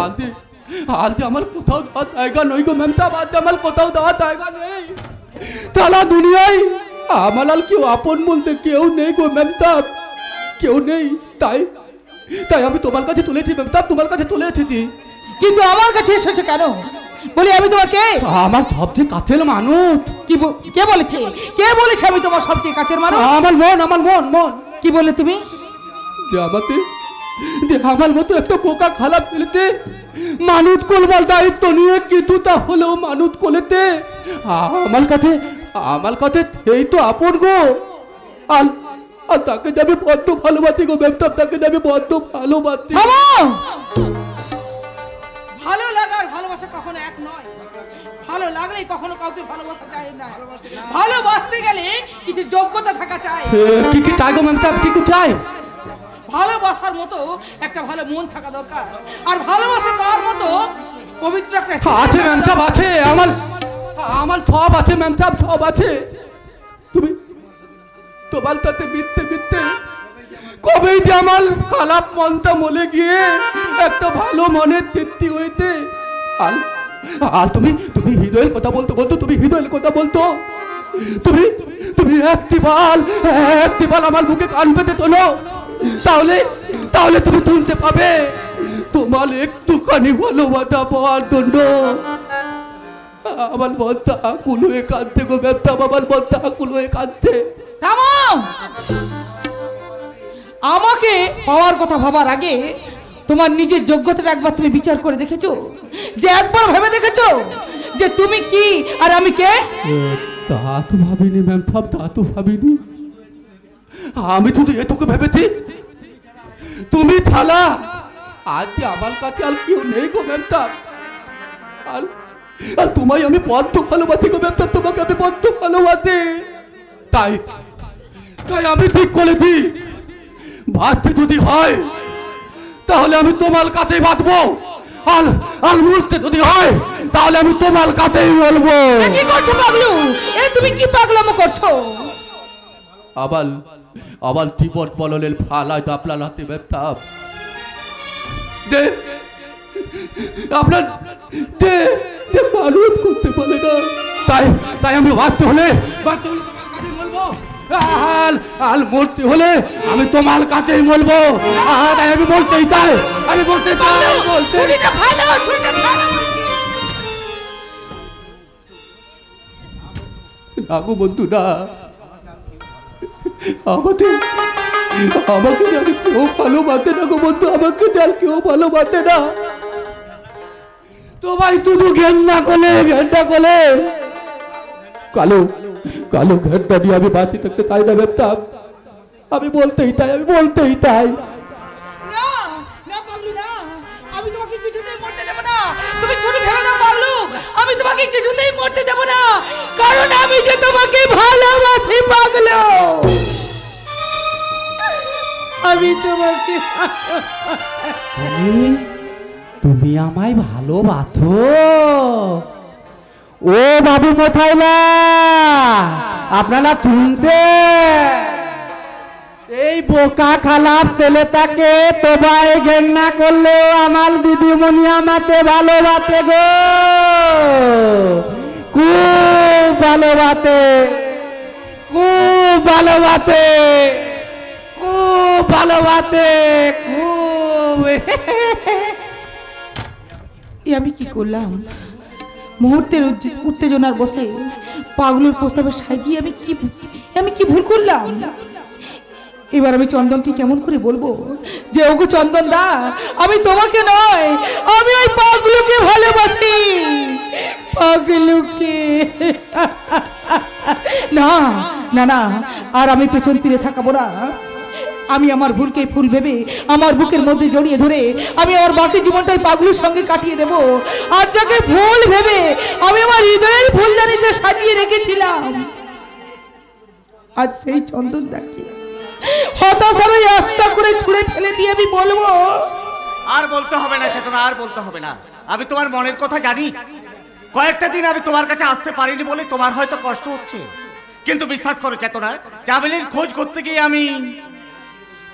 আলতে আলতে আমার কোথাও যাওয়ার জায়গা নই গো ম্যামটা বাদ আমার কোথাও যাওয়ার জায়গা নেই। তালা দুনিয়ায় আমার আর কেউ আপন বলতে কেউ নেই গো ম্যামটা কেউ নেই তাই তাই আমি তোমার কাছে তুলেছি ম্যামটা তোমার কাছে তুলে এসেছি কিন্তু আমার কাছে এসেছ কেন? বলি আমি তোমাকে আমার সবচেয়ে কাছের মানুষ। কি কে বলেছে? কে বলেছে আমি তোমার সবচেয়ে কাছের মানুষ? আমার মন আমার মন মন। কি বলে তুমি? যে আমাকে যে আমার মতো একটা পোকা খারাপ ফেলেছে মানুষ করবার দায়িত্ব নিয়ে কিছুটা হলেও মানুষ করেতে আমার কাছে আমার কাছে এই তো আপন গো। আর আর তাকে যাবে বড্ড ভালোবাসি গো ব্যবসা তাকে যাবে বড্ড ভালোবাসি। ভালো লাগার ভালোবাসা কখনো এক নয়। ভালো লাগলেই কখনো কাউকে ভালোবাসা যায় না। ভালোবাসতে গেলে কিছু যোগ্যতা থাকা চাই। কি কি চাই গো ম্যামটা কি কি চাই? ভালোবাসার মতো একটা ভালো মন থাকা দরকার। আর ভালোবাসা পাওয়ার মতো পবিত্র একটা আছে ম্যাম আছে, আমার আমার সব আছে ম্যাম সব আছে। তুমি তোমার তাতে বিত্তে বিত্তে কবেই যে আমার খারাপ মনটা মলে গিয়ে একটা ভালো মনের তৃপ্তি হইতে আর আর তুমি তুমি হৃদয়ের কথা বলতো বলতো, তুমি হৃদয়ের কথা বলতো। তুমি তুমি একটি বাল একটি বাল আমার বুকে কান পেতে তোলো। তাহলে তাহলে তুমি তুলতে পাবে তোমার একটুখানি ভালোবাসা পাওয়ার জন্য। আমার বদ্দা আকুল হয়ে কাঁদছে গো ব্যবসা আমার বদ্দা আকুল হয়ে থামো! আমাকে পাওয়ার কথা ভাবার আগে তোমার নিজের যোগ্যতাটা একবার তুমি বিচার করে দেখেছ? যে একবার ভেবে দেখেছ যে তুমি কি আর আমি কে? তা তো ভাবিনি ম্যাম সব তা তো ভাবিনি। আমি শুধু এটুকু ভেবেছি। তুমি থালা আজ যে আমার কাছে আর কেউ নেই গো ম্যামটা আর আর তোমায় আমি বদ্ধ ভালোবাসি গো ম্যাম তোমাকে আমি বদ্ধ ভালোবাসি। তাই তাই আমি ঠিক করেছি। বাঁচতে যদি হয় তাহলে আমি তোমার কাছে বাঁচবো আর আর মরতে যদি হয় তাহলে আমি তোমার কাছেই বলব। কি করছ পাগলু? এ তুমি কি পাগলামো করছ? আবার আবার টিপট পললের ফালায় তো আপনার হাতে ব্যথা দে আপনার দে দে মানুষ করতে পারে না। তাই তাই আমি বাধ্য হলে বাধ্য হলে তোমার কাছে বলব। আল আল মরতে হলে আমি তোমার কাছেই বলব। তাই আমি বলতেই চাই আমি বলতে চাই বলতে ছুরিটা ভালো ছুরিটা ভালো না গো বন্ধু না। আমাকে আমাকে যেন কেউ ভালোবাসে না গো বন্ধু, আমাকে যেন কেউ ভালোবাসে না। তোমায় শুধু ঘেন্না ঘেন্না কালো কালো ঘেন্না দিয়ে আমি বাঁচি থাকতে চাই না ভাবতাম আমি বলতেই তাই আমি বলতেই তাই কিছুতেই মরতে দেব না। কারণ আমি যে তোমাকে ভালোবাসি পাগলু। আমি তোমাকে তুমি আমায় ভালোবাসো। ও বাবু মোথাইলা আপনারা শুনতে। এই বোকা খালাপ ছেলেটাকে তোবাই ঘেন্না করলেও আমার দিদিমণি আমাকে ভালোবাসে গো। খুব ভালোবাসে। খুব ভালোবাসে। খুব ভালোবাসে, খুব। আমি কি করলাম? মুহূর্তের উত্তেজনার বসে পাগলুর প্রস্তাবে সাই দিয়ে আমি কি আমি কি ভুল করলাম? এবার আমি চন্দনকে কেমন করে বলব যে, ওগো চন্দন দা আমি তোমাকে নয়, আমি ওই পাগলুকে ভালোবাসি। পাগলুকে। না না না, আর আমি পেছন ফিরে থাকাবো না। আমি আমার ভুলকে ফুল ভেবে, আমার বুকের মধ্যে জড়িয়ে ধরে, আমি আমার বাকি জীবনটাই পাগলুর সঙ্গে কাটিয়ে দেব। আর যাকে ফুল ভেবে, আমি আমার হৃদয়ের ফুলদানিতে সাজিয়ে রেখেছিলাম। আজ সেই চন্দন দেখি। হতাশার ওই আস্থা করে ছুঁড়ে ফেলে দিয়ে আমি বলব, আর বলতে হবে না চেতনা, আর বলতে হবে না। আমি তোমার মনের কথা জানি। কয়েকটা দিন আমি তোমার কাছে আসতে পারিনি বলে তোমার হয়তো কষ্ট হচ্ছে। কিন্তু বিশ্বাস করো চেতনা চামেলির খোঁজ করতে গিয়ে আমি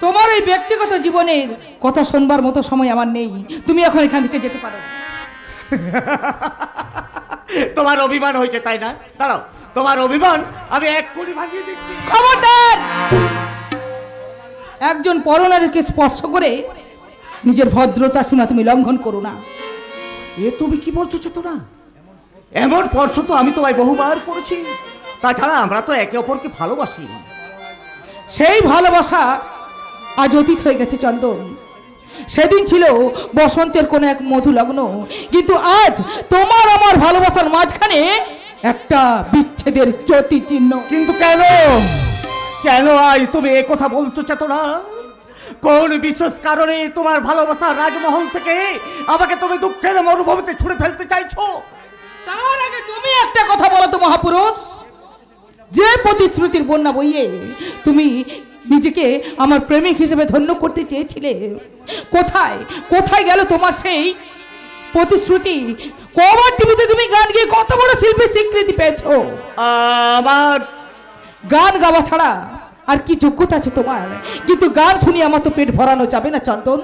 তোমার এই ব্যক্তিগত জীবনের কথা শুনবার মতো সময় আমার নেই। তুমি এখন এখান থেকে যেতে পারো। [LAUGHS] তোমার অভিমান হয়েছে তাই না? দাঁড়াও তোমার অভিমান আমি এক কোটি ভাঙিয়ে দিচ্ছি। খবরদার! একজন পরনারীকে স্পর্শ করে নিজের ভদ্রতা সীমা তুমি লঙ্ঘন করো না। এ তুমি কি বলছো চেতনা? এমন স্পর্শ তো আমি তোমায় বহুবার করেছি। তাছাড়া আমরা তো একে অপরকে ভালোবাসি। সেই ভালোবাসা আজ অতীত হয়ে গেছে চন্দন। সেদিন ছিল বসন্তের কোন এক মধু লগ্ন কিন্তু আজ তোমার আমার ভালোবাসার মাঝখানে একটা বিচ্ছেদের জ্যোতি চিহ্ন কিন্তু কেন? কেন আজ তুমি কথা বলছো চেতনা? কোন বিশেষ কারণে তোমার ভালোবাসার রাজমহল থেকে আমাকে তুমি দুঃখের মরুভূমিতে ছুড়ে ফেলতে চাইছো? তার আগে তুমি একটা কথা বলো তো মহাপুরুষ। যে প্রতিশ্রুতির বন্যা বইয়ে তুমি নিজেকে আমার প্রেমিক হিসেবে ধন্য করতে চেয়েছিলে কোথায় কোথায় গেল তোমার সেই প্রতিশ্রুতি? কবার টিভিতে তুমি গান গিয়ে কত বড় শিল্পীর স্বীকৃতি পেয়েছ? আমার গান গাওয়া ছাড়া আর কি যোগ্যতা আছে তোমার? কিন্তু গান শুনিয়ে আমার তো পেট ভরানো যাবে না চন্দন।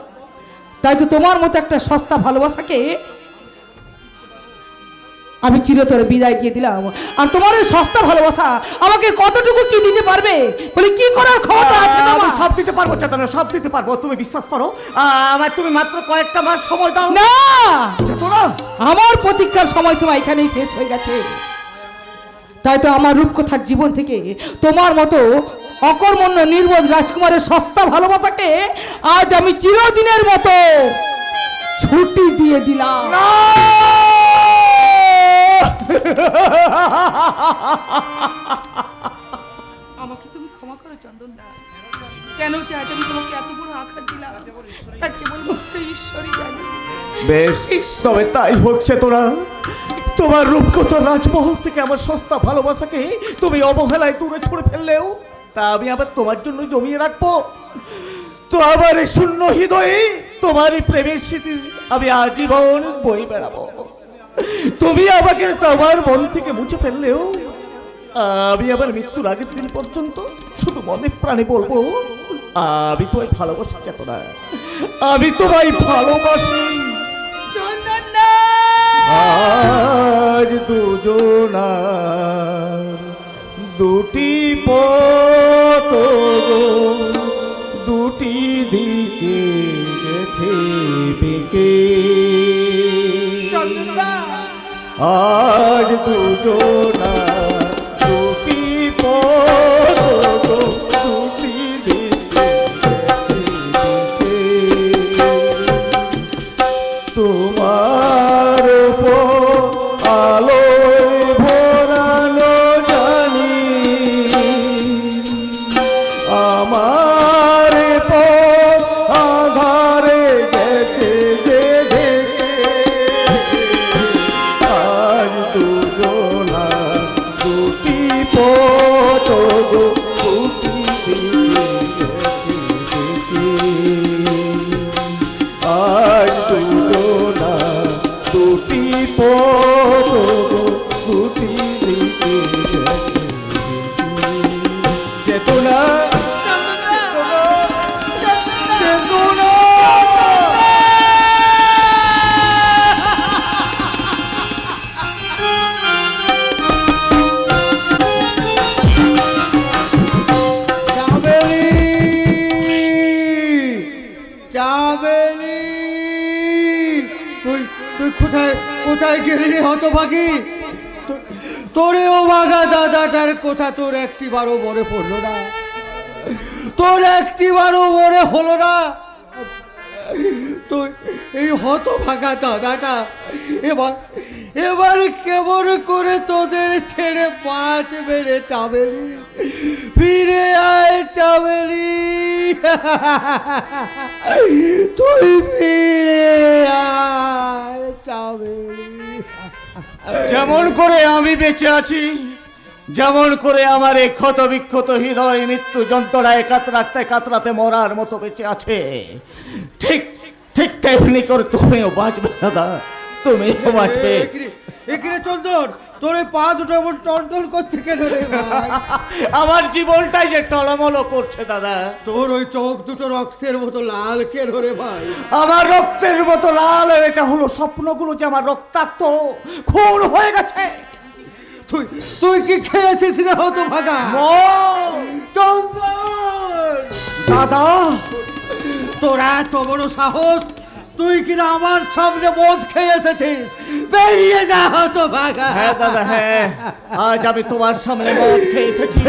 তাই তো তোমার মতো একটা সস্তা ভালোবাসাকে আমি চিরতরে বিদায় দিয়ে দিলাম। আর তোমার ওই সস্তা ভালোবাসা আমাকে কতটুকু কি দিতে পারবে? বলে কি করার ক্ষমতা আছে আমি সব দিতে পারব চেতনা সব দিতে পারব। তুমি বিশ্বাস করো। আমার তুমি মাত্র কয়েকটা মাস সময় দাও। না! চেতনা! আমার প্রতীক্ষার সময়সীমা এখানেই শেষ হয়ে গেছে। তাই তো আমার রূপকথার জীবন থেকে তোমার মতো অকর্মণ্য নির্বোধ রাজকুমারের সস্তা ভালোবাসাকে আজ আমি চিরদিনের মতো ছুটি দিয়ে দিলাম। আমাকে তুমি ক্ষমা করো চন্দন দা। কেন যে আজ আমি তোমাকে এত বড় আঘাত দিলাম? তা কেবলমাত্র ঈশ্বরই জানে। বেশ তবে তাই হচ্ছে তোরা। তোমার রূপকত রাজমহল থেকে আমার সস্তা ভালোবাসাকে তুমি অবহেলায় দূরে ছুড়ে ফেললেও তা আমি আবার তোমার জন্য জমিয়ে রাখব। তো আমার এই শূন্য হৃদয়ে তোমার এই প্রেমের স্মৃতি আমি আজীবন বই বেড়াবো। তুমি আমাকে তোমার মন থেকে মুছে ফেললেও, আমি আবার মৃত্যুর আগের দিন পর্যন্ত শুধু মনে প্রাণে বলব, আমি তোমায় ভালোবাসি, চেতনা। আমি তোমায় ভালোবাসি। আজ দুজনার দুটি পত দুটি দিকে গেছে আজ দুজনার দুটি কোথায় গেলি রে হতভাগী? তোরে ও বাগা দাদাটার কথা তোর একটিবারও মনে পড়ল না। তোর একটিবারও মনে হলো না। তো এই হতভাগা দাদাটা এবার এবার কেমন করে তোদের ছেড়ে পাঁচ মেরে চাবেলি? ফিরে আয় চাবেলি। তুই ফিরে আয় চাবেলি। যেমন করে আমি বেঁচে আছি যেমন করে আমার এই ক্ষত বিক্ষত হৃদয় মৃত্যু যন্ত্রণায় কাতরাতে কাতরাতে মরার মতো বেঁচে আছে। ঠিক ঠিক তেমনি করে তুমিও বাঁচবে দাদা তুমিও বাঁচবে। এখানে চন্দন তোর পা দুটো এমন টনটন করতে কেন রে ভাই? আমার জীবনটাই যে টলমলো করছে দাদা। তোর ওই চোখ দুটো রক্তের মতো লাল কেন রে ভাই? আমার রক্তের মতো লাল এটা হলো স্বপ্নগুলো যে আমার রক্তাক্ত খুন হয়ে গেছে। তুই তুই কি খেয়েছিস রে হতো ভাগা চন্দন! দাদা। তোরা এত বড় সাহস তুই কিনা আমার সামনে মদ খেয়ে এসেছিস? বেরিয়ে যা হতো ভাগা হ্যাঁ দাদা হ্যাঁ। আজ আমি তোমার সামনে মদ খেয়ে এসেছি।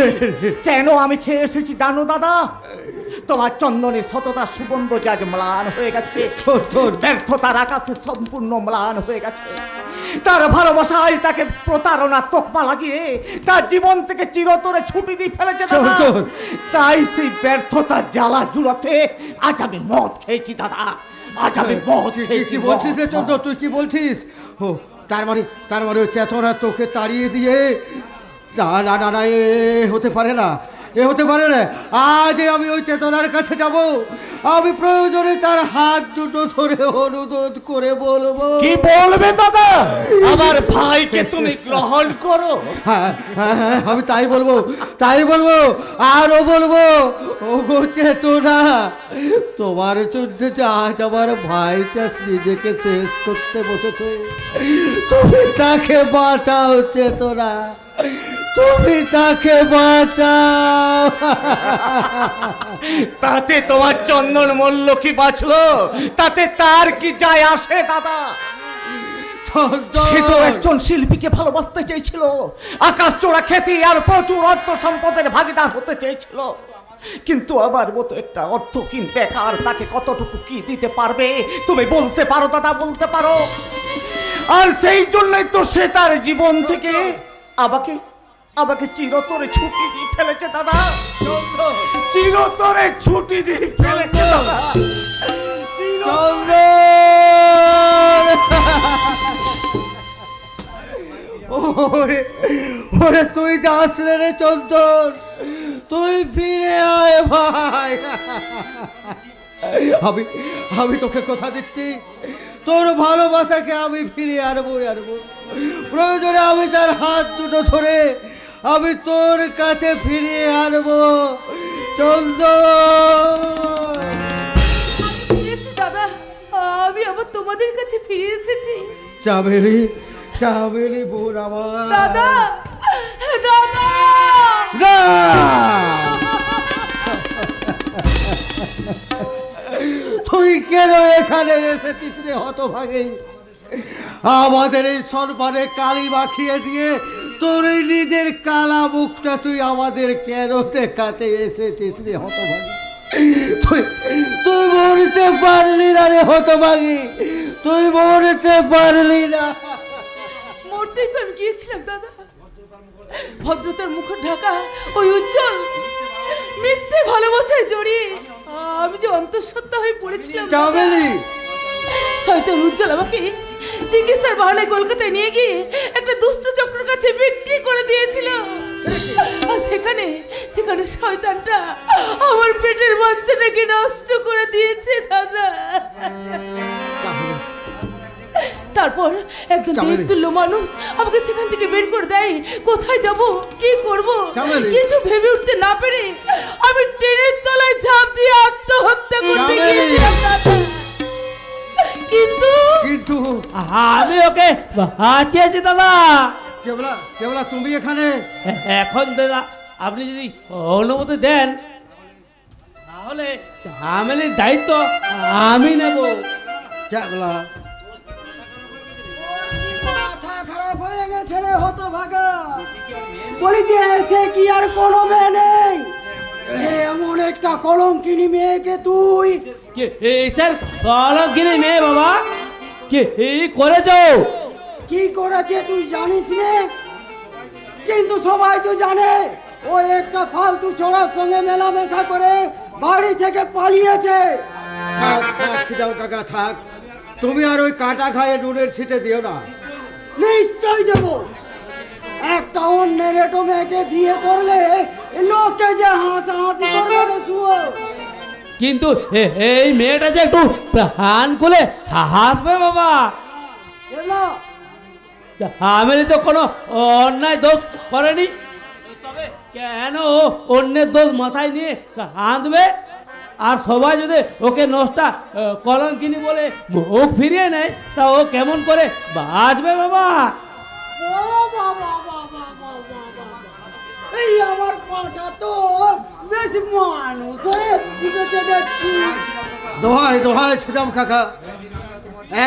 কেন আমি খেয়ে এসেছি জানো দাদা? তোমার চন্দনের সততার সুগন্ধ যে আজ ম্লান হয়ে গেছে। ব্যর্থতার আকাশে সম্পূর্ণ ম্লান হয়ে গেছে। তার ভালোবাসায় তাকে প্রতারণা তোকমা লাগিয়ে তার জীবন থেকে চিরতরে ছুটি দিয়ে ফেলেছে। তাই সেই ব্যর্থতার জ্বালা জুলাতে আজ আমি মদ খেয়েছি দাদা। আজ আমি মদ কি- বলছিস রে। চন্দ্র? তুই কি বলছিস? ও তার মানে তার মানে ওই চেতনা তোকে তাড়িয়ে দিয়ে না না না এ হতে পারে না। এ হতে পারে না। আজ আমি ওই চেতনার কাছে যাব। আমি প্রয়োজনে তার হাত দুটো ধরে অনুরোধ করে বলব। কি বলবে দাদা? আমার ভাইকে তুমি গ্রহণ করো। হ্যাঁ হ্যাঁ হ্যাঁ আমি তাই বলব তাই বলব আরও বলব। ও গো চেতনা তোমার জন্য যে আজ আমার ভাইটা নিজেকে শেষ করতে বসেছে তুমি তাকে বাঁচাও চেতনা। তুমি তাকে বাঁচাও। তাতে তোমার চন্দন মূল্য কি বাঁচলো? তাতে তার কি যায় আসে দাদা? সে তো একজন শিল্পীকে ভালোবাসতে চেয়েছিল। আকাশ চোরা খ্যাতি আর প্রচুর অর্থ সম্পদের ভাগিদার হতে চেয়েছিল। কিন্তু আমার মতো একটা অর্থহীন বেকার তাকে কতটুকু কি দিতে পারবে? তুমি বলতে পারো দাদা বলতে পারো। আর সেই জন্যই তো সে তার জীবন থেকে আমাকে আমাকে চিরতরে ছুটি দিয়ে ফেলেছে দাদা। চিরতরে ছুটি দিয়ে ফেলেছে দাদা। ওরে ওরে তুই যাস রে রে চন্দন তুই ফিরে আয় ভাই। আমি আমি তোকে কথা দিচ্ছি তোর ভালোবাসাকে আমি ফিরে আনব আনব। প্রয়োজনে আমি তার হাত দুটো ধরে আমি তোর কাছে ফিরিয়ে আনব। দাদা। আমি আবার তোমাদের কাছে ফিরে এসেছি। চাবেলি চাবেলি বোন আমার। দাদা! দাদা! তুই কেন এখানে এসেছিস রে হতভাগে? আমাদের এই সম্মানে কালি মাখিয়ে দিয়ে তোর নিজের কালা মুখটা তুই আমাদের কেন দেখাতে এসেছিস রে হতভাগে। তুই তুই মরতে পারলি না রে হতভাগী। তুই মরতে পারলি না। মরতেই তো আমি গিয়েছিলাম দাদা। ভদ্রতার মুখ ঢাকা ওই উজ্জ্বল মিথ্যে ভালোবাসায় জড়িয়ে আমি যে অন্তঃসত্ত্বা হয়ে পড়েছিলাম শয়তান উজ্জ্বল আমাকে চিকিৎসার বাহানে কলকাতায় নিয়ে গিয়ে একটা দুষ্ট চক্রের কাছে বিক্রি করে দিয়েছিল। আর সেখানে সেখানে শয়তানটা আমার পেটের বাচ্চাটাকে নষ্ট করে দিয়েছে দাদা। তারপর একজন। দেবতুল্য মানুষ আমাকে সেখান থেকে বের করে দেয়। কোথায় যাব? কি করব? কিছু ভেবে উঠতে না পেরে আমি ট্রেনের তলায় ঝাঁপ দিয়ে আত্মহত্যা করতে গিয়েছিলাম দাদা। কিন্তু কিন্তু আমি ওকে বাঁচিয়েছি দাদা। কেবলা কেবলা তুমি এখানে? এখন দাদা আপনি যদি অনুমতি দেন তাহলে ঝামেলির দায়িত্ব আমি নেব। কেবলা। হতভাগা। বলি দেশে কি আর কোনো মেয়ে নেই? এমন একটা কলঙ্কিনী মেয়েকে তুই কে এইসের কলম কিনে মেয়ে বাবা? কে এই করেছ? কি করেছে তুই জানিস নে কিন্তু সবাই তো জানে ও একটা ফালতু ছোড়ার সঙ্গে মেলামেশা করে বাড়ি থেকে পালিয়েছে। থাক থাক ছিদাম কাকা থাক। তুমি আর ওই কাটা খায়ে নুনের ছিটে দিও না। নিশ্চয় দেব। একটা অন্যের এটো মেয়েকে বিয়ে করলে লোকে যে হাসা হাসি করবে শুয়ো। কিন্তু এই মেয়েটা যে একটু প্রাণ খুলে হাসবে বাবা। আমি তো কোনো অন্যায় দোষ করেনি। তবে কেন অন্যের দোষ মাথায় নিয়ে কাঁদবে? আর সবাই যদি ওকে নষ্টা কলম কিনি বলে মুখ ফিরিয়ে নেয় তা ও কেমন করে বাঁচবে বাবা? এই আমার পাটা তো বেশ মানুষ ছিদাম কাকা।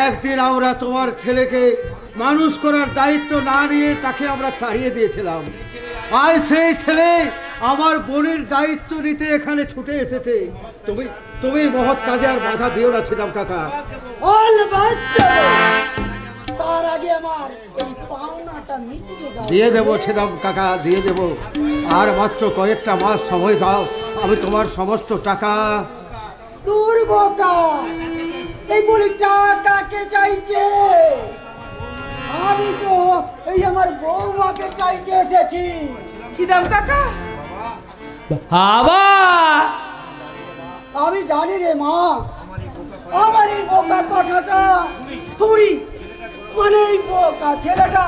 একদিন আমরা তোমার ছেলেকে মানুষ করার দায়িত্ব না নিয়ে তাকে আমরা তাড়িয়ে দিয়েছিলাম। আর সেই ছেলে আমার বোনের দায়িত্ব নিতে এখানে ছুটে এসেছে। তুমি তুমি মহৎ কাজে আর বাধা দিও না ছিদাম কাকা। তার আগে আমার এই পাওনাটা মিটিয়ে দাও। দিয়ে দেবো ছিদাম কাকা দিয়ে দেবো। আর মাত্র কয়েকটা মাস সময় দাও আমি তোমার সমস্ত টাকা। দূর বোকা। এই বলি টাকাকে চাইছে? আমি তো এই আমার বৌমাকে চাইতে এসেছি। ছিদাম কাকা। বাবা! আমি জানি রে মা আমার এই বোকা পাঠাটা তুড়ি এই বোকা ছেলেটা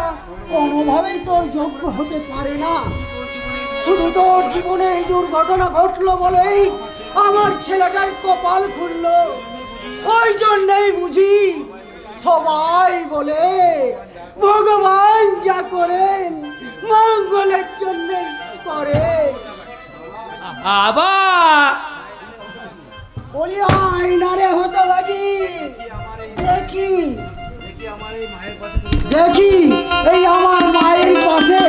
কোনোভাবেই তোর যোগ্য হতে পারে না। শুধু তোর জীবনে এই দুর্ঘটনা ঘটলো বলেই আমার ছেলেটার কপাল খুললো। ওই জন্যই বুঝি সবাই বলে ভগবান যা করেন মঙ্গলের জন্য করে বাবা বলি আয়নারে হতো বাজি দেখি দেখি এই আমার মায়ের পাশে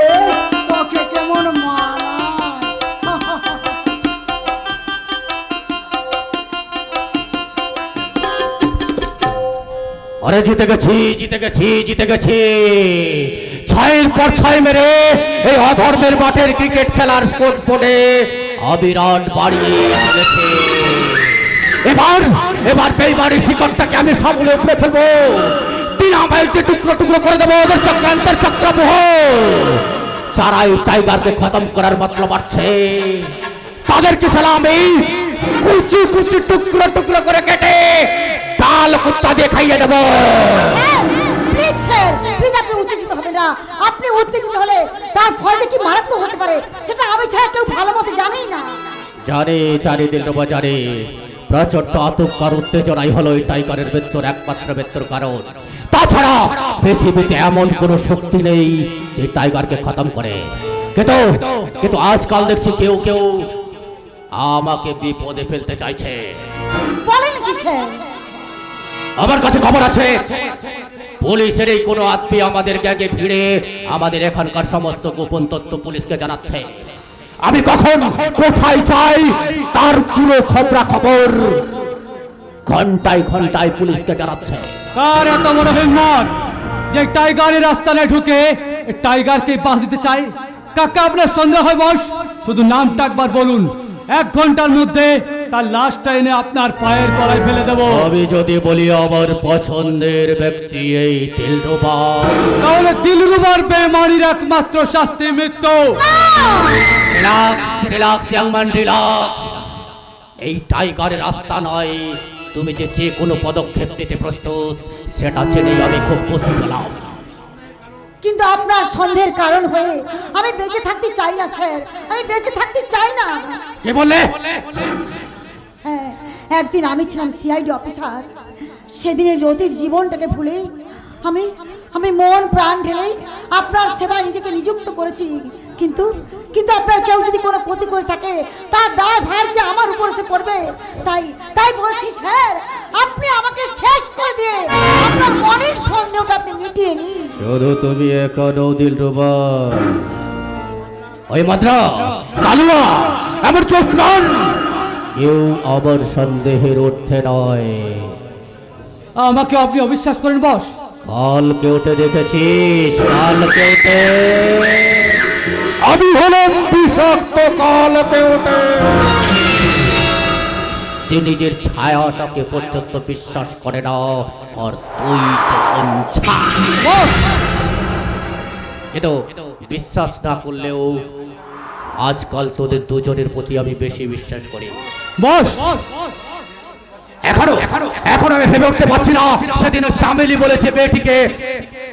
তোকে কেমন মানায়? আরে জিতে গেছি জিতে গেছি জিতে গেছি। ছয়ের পর ছয় মেরে এই অধর্মের মাঠের ক্রিকেট খেলার স্কোর বোর্ডে অবিরাট বাড়িয়ে এবার এবার বেইমারি শিকড়টাকে আমি সামনে উপরে ফেলব। আমাইলকে টুকরো টুকরো করে দেবো ওদের চক্রান্তের চক্রবহ চারাই টাইগারকে খতম করার মতলব আছে। তাদেরকে সালামি কুচি কুচি টুকরো টুকরো করে কেটে ডাল কুত্তা দিয়ে খাইয়ে দেবো। প্লিজ আপনি উত্তেজিত হলে তার ফল কি মারাত্মক হতে পারে? সেটা আমি ছাড়া কেউ ভালো মতো জানেই না। জানে জানে দিলরবা জানে প্রচণ্ড আতঙ্ক আর উত্তেজনাই হলো এই টাইগারের মৃত্যুর একমাত্র মৃত্যুর কারণ। তাছাড়া পৃথিবীতে এমন কোনো শক্তি নেই যে টাইগারকে খতম করে। কিন্তু কিন্তু আজকাল দেখছি কেউ কেউ আমাকে বিপদে ফেলতে চাইছে। বলেন কি স্যার? আমার কাছে খবর আছে। পুলিশের এই কোনো আত্মীয় আমাদের গ্যাগে ভিড়ে আমাদের এখানকার সমস্ত গোপন তথ্য পুলিশকে জানাচ্ছে। আমি কখন কোথায় চাই তার পুরো খবরা খবর ঘন্টায় ঘন্টায় পুলিশকে জানাচ্ছে কার এত বড় হিম্মত যে টাইগারের আস্তানে ঢুকে টাইগারকে বাস দিতে চাই কাকা আপনার সন্দেহ হয় বস? শুধু নামটা একবার বলুন। এক ঘণ্টার মধ্যে তার লাশটা এনে আপনার পায়ের তলায় ফেলে দেবো। আমি যদি বলি আমার পছন্দের ব্যক্তি এই দিলরুবা তাহলে দিলরুবার বেমানির একমাত্র শাস্তি মৃত্যু। রিল্যাক্স রিল্যাক্স ইয়াংম্যান রিল্যাক্স। এই টাইগারের রাস্তা নয় তুমি যে যে কোনো পদক্ষেপ নিতে প্রস্তুত সেটা জেনেই আমি খুব খুশি হলাম। কিন্তু আপনার সন্দেহের কারণ হয়ে আমি বেঁচে থাকতে চাই না স্যার। আমি বেঁচে থাকতে চাই না। কে বললে? হ্যাঁ একদিন আমি ছিলাম সিআইডি অফিসার। সেদিনের জ্যোতির জীবনটাকে ভুলে আমি আমি মন প্রাণ ঢেলেই আপনার সেবায় নিজেকে নিযুক্ত করেছি। কিন্তু কিন্তু আপনার কেউ যদি কোনো ক্ষতি করে থাকে তার দায় ভার যে আমার উপর এসে পড়বে তাই তাই বলছি স্যার আপনি আমাকে শেষ করে দিয়ে আপনার মনের সন্দেহটা আপনি মিটিয়ে নিন। শুধু তুমি এখনও দিল রুবা ওই মাত্রা কালুয়া আমার চোখ নন কেউ আমার সন্দেহের ঊর্ধ্বে নয়। আমাকে আপনি অবিশ্বাস করেন বস। কালকে উঠে দেখেছিস কালকে উঠে। আমি হলাম বিষাক্ত কালকে উঠে। যে নিজের ছায়াটাকে পর্যন্ত বিশ্বাস করে না আর তুই তো কিন্তু বিশ্বাস না করলেও আজকাল তোদের দুজনের প্রতি আমি বেশি বিশ্বাস করি। বস। এখনও এখনও আমি ভেবে উঠতে পারছি না। সেদিন চামেলি বলেছে বেটিকে,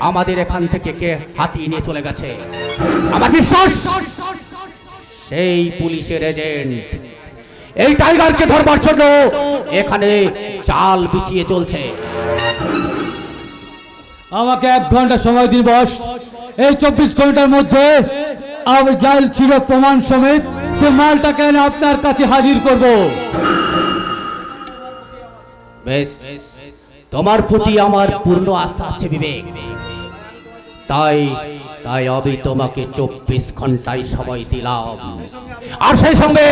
আমাদের এখান থেকে কে হাতিয়ে নিয়ে চলে গেছে? আমার বিশ্বাস, সেই পুলিশের এজেন্ট এই টাইগারকে ধরবার জন্য এখানে চাল বিছিয়ে চলছে। আমাকে এক ঘণ্টা সময় দিন, বস। এই চব্বিশ ঘণ্টার মধ্যে আমি জাল ছিল প্রমাণ সমেত। সে মালটাকে আপনার কাছে হাজির করব। বেশ। তোমার প্রতি আমার পূর্ণ আস্থা আছে বিবেক। তাই তাই আমি তোমাকে চব্বিশ ঘন্টায় সময় দিলাম। আর সেই সঙ্গে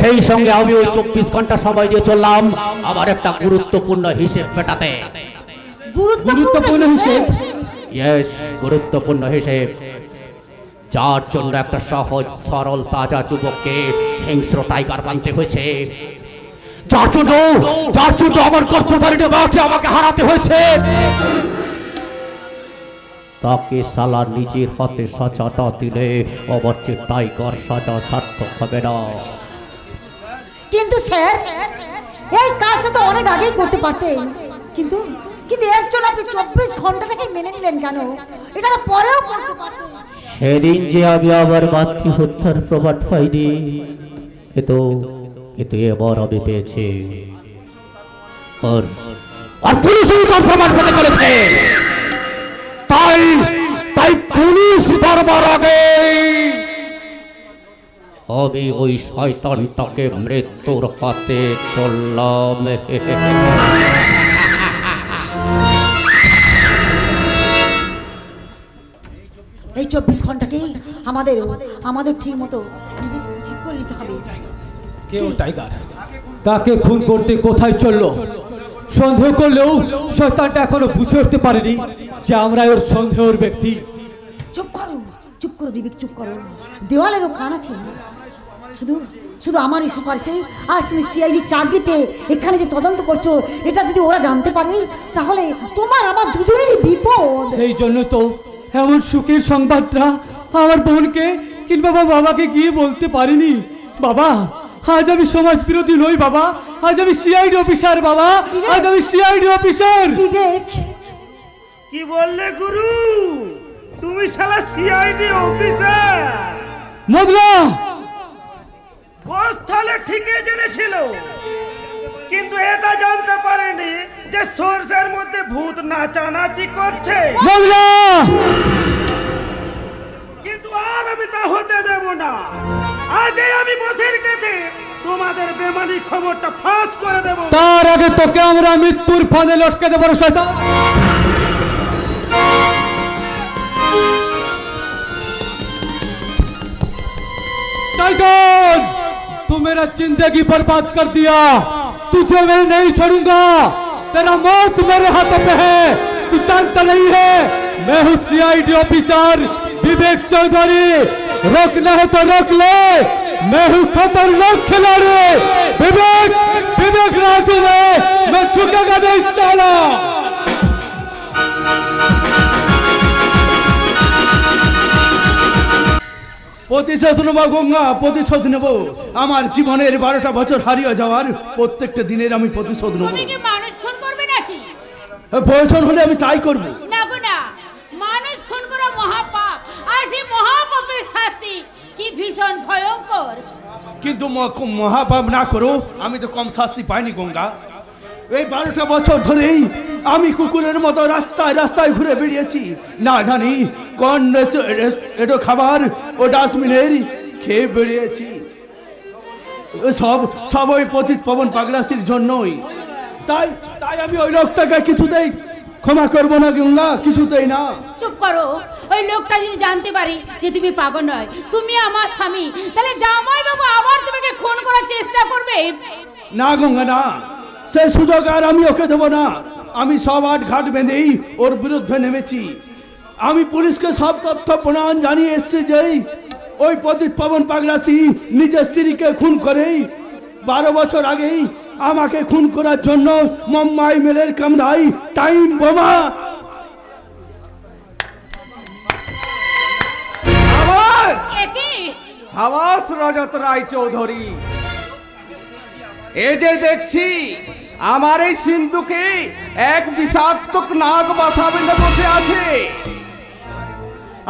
সেই সঙ্গে আমি ওই চব্বিশ ঘণ্টা সময় দিয়ে চললাম আমার একটা গুরুত্বপূর্ণ হিসেব মেটাতে। গুরুত্বপূর্ণ হিসেব? ইয়েস গুরুত্বপূর্ণ হিসেব। যার জন্য একটা সহজ সরল তাজা যুবককে হিংস্র টাইগার বানতে হয়েছে। যার জন্য যার জন্য আমার কর্মধারিণী মাকে আমাকে হারাতে হয়েছে। তাকে সালা নিজের হাতে সাজাটা দিলে আবার যে টাইগার সাজা সার্থক হবে না। কিন্তু স্যার এই কাজটা তো অনেক আগেই করতে পারতেন। কিন্তু কিন্তু এর জন্য আপনি চব্বিশ ঘন্টাটাকে মেনে নিলেন কেন? এটা পরেও করতে পারতেন। সেদিন যে আমি আবার মাতৃ হত্যার প্রমাণ পাইনি এ তো কিন্তু এবার আমি পেয়েছি। আর প্রমাণ তাই তাই পুলিশ ধরবার আগে। আমি ওই শয়তানটাকে মৃত্যুর হাতে চললাম। এই চব্বিশ ঘন্টাকেই আমাদের আমাদের ঠিক মতো কেউ টাইগার তাকে খুন করতে কোথায় চলল? সন্দেহ করলেও শয়তানটা এখনও বুঝে উঠতে পারেনি যে আমরা ওর সন্দেহর ব্যক্তি। চুপ করো চুপ করো বিবেক চুপ করো। দেওয়ালেরও কান আছে। শুধু শুধু আমার এই সুপারিশে। আজ তুমি সিআইডি চাকরি পেয়ে এখানে যে তদন্ত করছ এটা যদি ওরা জানতে পারে তাহলে তোমার আমার দুজনেরই বিপদ। সেই জন্য তো এমন সুখের সংবাদটা আমার বোনকে কিংবা বাবাকে গিয়ে বলতে পারিনি। বাবা আজ আমি সমাজ বিরোধী নই বাবা। আজ আমি সিআইডি অফিসার বাবা। আজ আমি সিআইডি অফিসার। বিবেক। কি বললে গুরু? তুমি শালা সিআইডি অফিসার। মদনা! বস ঠিকই জেনেছিল। কিন্তু এটা জানতে পারেনি যে সরষের মধ্যে ভূত নাচানাচি করছে। মদনা! কিন্তু আর আমি তা হতে দেব না আজই আমি বসের কাছে তোমাদের বেমানি খবরটা ফাঁস করে দেব তার আগে তোকে আমরা মৃত্যুর ফাঁদে লটকে দেবো রে শয়তান टाइगर तू मेरा जिंदगी बर्बाद कर दिया तुझे मैं नहीं छोड़ूंगा तेरा मौत मेरे हाथों पे है तू जानता नहीं है मैं हूँ सीआईडी ऑफिसर विवेक चौधरी रोकना है तो रोक ले मैं हूँ खतरनाक खिलाड़ी विवेक विवेक राजू है मैं झुकेगा नहीं साला প্রতিশোধ নেব গঙ্গা প্রতিশোধ নেব আমার জীবনের বারোটা বছর হারিয়ে যাওয়ার প্রত্যেকটা দিনের আমি প্রতিশোধ নেব তুমি কি মানুষ খুন করবে নাকি প্রয়োজন হলে আমি তাই করব ভীষণ ভয়ঙ্কর। কিন্তু মহাপাপ না করো, আমি তো কম শাস্তি পাইনি, গঙ্গা। এই বারোটা বছর ধরেই আমি কুকুরের মতো রাস্তায় রাস্তায় ঘুরে বেরিয়েছি না জানি কোন এটো খাবার ও ডাস্টবিনের খেয়ে বেরিয়েছি সব সব ওই পতিত পবন পাগলাসির জন্যই। তাই তাই আমি ওই লোকটাকে কিছুতেই ক্ষমা করব না গঙ্গা কিছুতেই না। চুপ করো। ওই লোকটা যদি জানতে পারি যে তুমি পাগল নয় তুমি আমার স্বামী তাহলে জামাই বাবু আবার তোমাকে খুন করার চেষ্টা করবে? না গঙ্গা না। সেই সুযোগ আর আমি ওকে দেবো না। আমি সব আট ঘাট বেঁধেই ওর বিরুদ্ধে নেমেছি। আমি পুলিশকে সব তথ্য প্রমাণ জানিয়ে এসেছি যে ওই পতিত পবন পাগলাসি নিজের স্ত্রীকে খুন করেই বারো বছর আগেই আমাকে খুন করার জন্য মুম্বাই মেলের কামরাই টাইম বোমা। সাবাস! রজত রায় চৌধুরী এই যে দেখছি আমার এই সিন্ধুকে এক বিষাক্ত নাগ বাসা বেঁধে বসে আছে।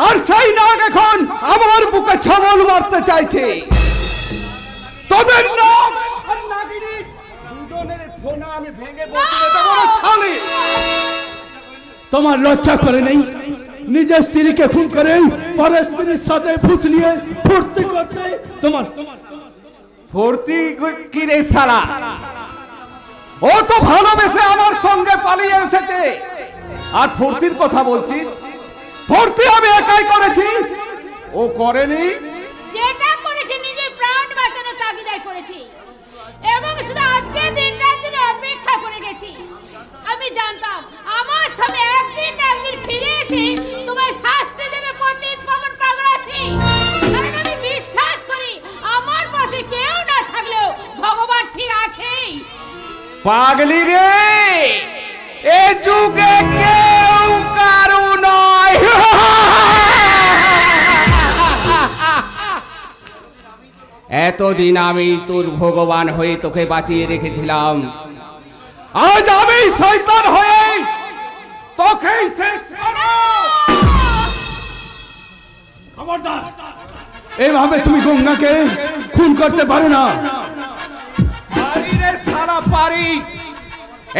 আর সেই নাগ এখন আমার বুকে ছবল মারতে চাইছে। তোদের আর নাগিনী দুজনের ফোনা আমি ভেঙে দেবো রে শালি। তোমার লজ্জা করে নেই। নিজের স্ত্রীকে খুন করে পরের স্ত্রীর সাথে ফুর্তি করতে তোমার ফুর্তি কি রে শালা? ও তো ভালোবেসে আমার সঙ্গে পালিয়ে এসেছে। আর ফুর্তির কথা বলছিস? ফুর্তি আমি একাই করেছি। ও করেনি? করেছি। এবং শুধু আজকে দিনটার জন্য অপেক্ষা করে গেছি। আমি জানতাম, আমার স্বামী একদিন না একদিন ফিরে এসে তোমায় শাস্তি দেবে, পতিত পবন পাগড়াসি কারণ আমি বিশ্বাস করি, আমার পাশে কেউ না থাকলেও ভগবান ঠিক আছেই। পাগলি রে! এ যুগে কেউ কারু নয়। [LAUGHS] এতদিন আমি তোর ভগবান হয়ে তোকে বাঁচিয়ে রেখেছিলাম। আজ আমি শয়তান হয়ে তোকে শেষ করব। খবরদার। এইভাবে তুমি গঙ্গাকে খুন করতে পারো না। সারা পারি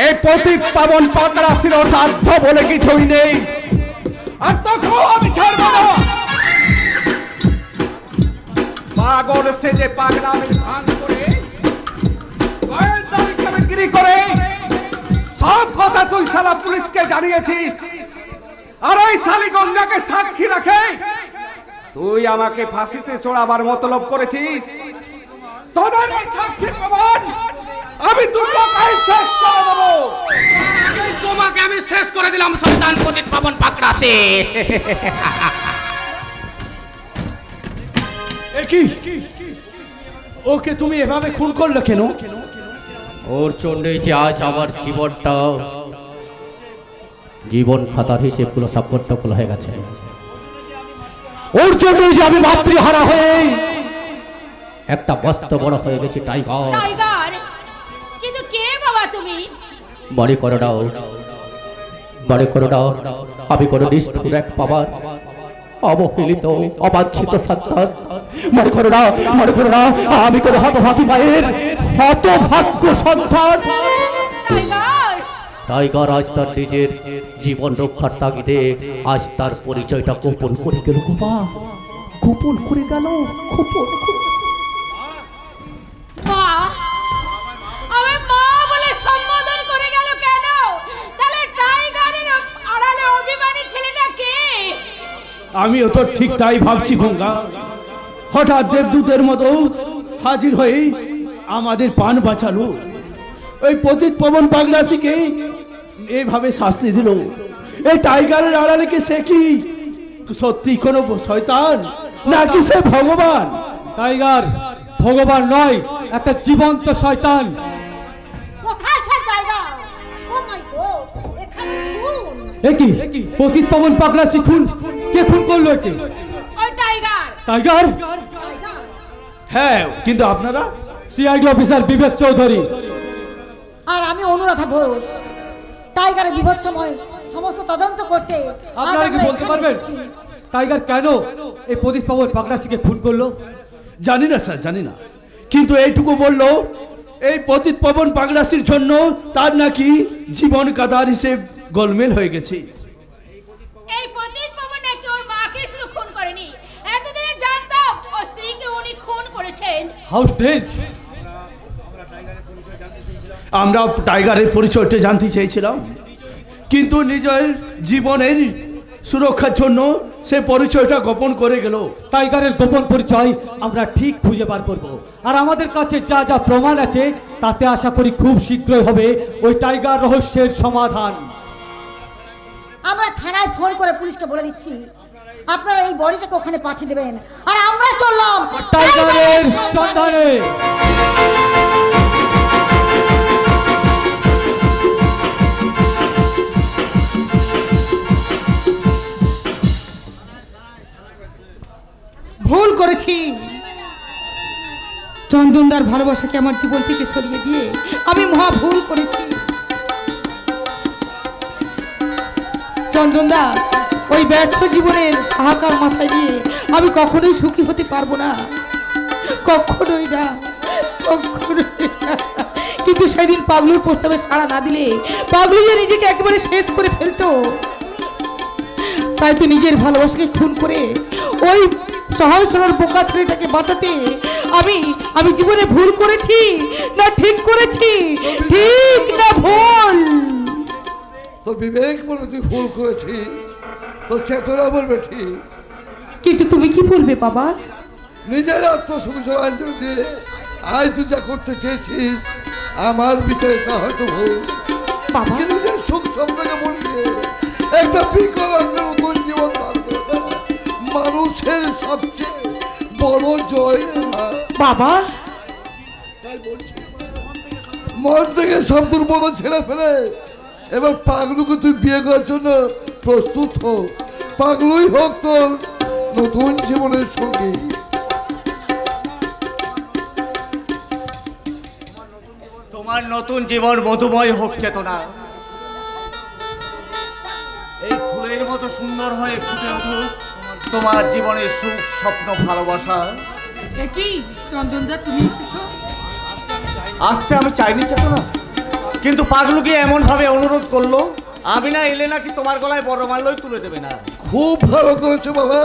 এই পতিত পাবন পাতরা শির সাধ্য বলে কিছুই নেই। আর তোকেও আমি ছাড়বো না। পাগল সেজে পাগলামি ভাঙ করে। বিক্রি করে। সব কথা তুই সালা পুলিশকে জানিয়েছিস। আর ওই শালিগঙ্গাকে সাক্ষী রাখে। তুই আমাকে ফাঁসিতে চড়াবার মতলব করেছিস। তোদের এই সাক্ষী আমি দুর্গাকে শেষ করে দেবো। তোমাকে আমি শেষ করে দিলাম সন্তান পতিত পাবন পাকড়াসে। [LAUGHS] কি ওকে তুমি এভাবে খুন করলে কেন? ওর জন্যই যে আজ আমার জীবনটা জীবন খাতার হিসেবগুলো সব গন্ডগোল হয়ে গেছে। ওর জন্যই যে আমি মাতৃহারা হয়ে একটা মস্ত বড় হয়ে গেছি টাইগার। টাইগার কিন্তু কে বাবা তুমি? বাড়ি করে দাও বাড়ি করে দাও আমি কোনো নিষ্ঠুর এক পাবার অবহেলিত অবাঞ্ছিত সন্তান মনে করে না মনে করে না আমি কোনো হতভাগী মায়ের হতভাগ্য সন্তান। টাইগার আজ তার নিজের জীবন রক্ষার তাগিদে আজ তার পরিচয়টা গোপন করে গেল গোপা। গোপন করে গেল গোপন আমিও তো ঠিক তাই ভাবছি গঙ্গা। হঠাৎ দেবদূতের মতো হাজির হয়ে আমাদের পান বাঁচালো। ওই পতিত পবন পাগলাসিকে এইভাবে শাস্তি দিল। এই টাইগারের আড়ালে কি সে কি? সত্যি কোনো শয়তান? নাকি সে ভগবান? টাইগার ভগবান নয় একটা জীবন্ত শয়তান। কোথায় সে জায়গা ও মাই গড এখানে খুন একই পতিত পবন পাগলা শিখুন কে খুন করল ওই টাইগার। টাইগার? হ্যাঁ কিন্তু আপনারা সিআইডি অফিসার বিবেক চৌধুরী। আর আমি অনুরাধা ঘোষ টাইগারের বিভৎসময় সমস্ত তদন্ত করতে আপনারা কি বলতে পারবেন? টাইগার কেন এই পতিত পবন পাগলাসিকে খুন করল? জানি না স্যার জানি না। কিন্তু এইটুকু বলল এই পতিত পবন পাগলাসির জন্য তার নাকি জীবন কাদার হিসেবে গোলমেল হয়ে গেছে এই পতিত পাবন নাকি ওর মাকে শুধু খুন করেনি এতদিনে জানতাম ও স্ত্রীকে উনি খুন করেছেন হাউ স্ট্রেঞ্জ আমরা টাইগারের পরিচয়টা জানতে চেয়েছিলাম। কিন্তু নিজের জীবনের সুরক্ষার জন্য সে পরিচয়টা গোপন করে গেল। টাইগারের গোপন পরিচয় আমরা ঠিক খুঁজে বার করব। আর আমাদের কাছে যা যা প্রমাণ আছে তাতে আশা করি খুব শীঘ্রই হবে ওই টাইগার রহস্যের সমাধান। আমরা থানায় ফোন করে পুলিশকে বলে দিচ্ছি। আপনারা এই বডিটাকে ওখানে পাঠিয়ে দেবেন। আর আমরা চললাম। টাইগারের সন্ধানে। ভুল করেছি। চন্দনদার ভালোবাসাকে আমার জীবন থেকে সরিয়ে দিয়ে আমি মহা ভুল করেছি। চন্দনদা ওই ব্যর্থ জীবনের হাহাকার মাথায় দিয়ে আমি কখনোই সুখী হতে পারব না। কখনোই না কখনোই না। কিন্তু সেদিন পাগলুর প্রস্তাবে সাড়া না দিলে পাগলু যে নিজেকে একেবারে শেষ করে ফেলতো। তাই তো নিজের ভালোবাসাকে খুন করে ওই সহজ সরল বোকা ছেলেটাকে বাঁচাতে আমি আমি জীবনে ভুল করেছি না ঠিক করেছি? ঠিক না ভুল? তোর বিবেক বলে তুই ভুল করেছিস তোর চেতনা বলবে ঠিক। কিন্তু তুমি কি বলবে বাবা? নিজের আত্মসংসর্জন দিয়ে আজ তুই যা করতে চেয়েছিস আমার বিচারে তা হয়তো ভুল। বাবা। কিন্তু নিজের সুখ স্বপ্নকে বলিয়ে একটা বিকলাঙ্গের নতুন জীবন মানুষের সবচেয়ে বড় জয় বাবা। তাই বলছি মন থেকে সব দুর্বল ছেড়ে ফেলে। এবার পাগলুকে তুই বিয়ে করার জন্য প্রস্তুত হোক পাগলুই হোক তোর নতুন জীবনের সঙ্গী। তোমার নতুন জীবন মধুময় হোক চেতনা। এই ফুলের মতো সুন্দর হয়ে ফুটে উঠুক তোমার জীবনের সুখ স্বপ্ন ভালোবাসা। কি চন্দনদা তুমি এসেছ? আসতে আমি চাইনি চেতনা। কিন্তু পাগলুকে এমন ভাবে অনুরোধ করল? আমি না এলে নাকি তোমার গলায় বড় মাল্যই তুলে দেবে না? খুব ভালো করেছ বাবা।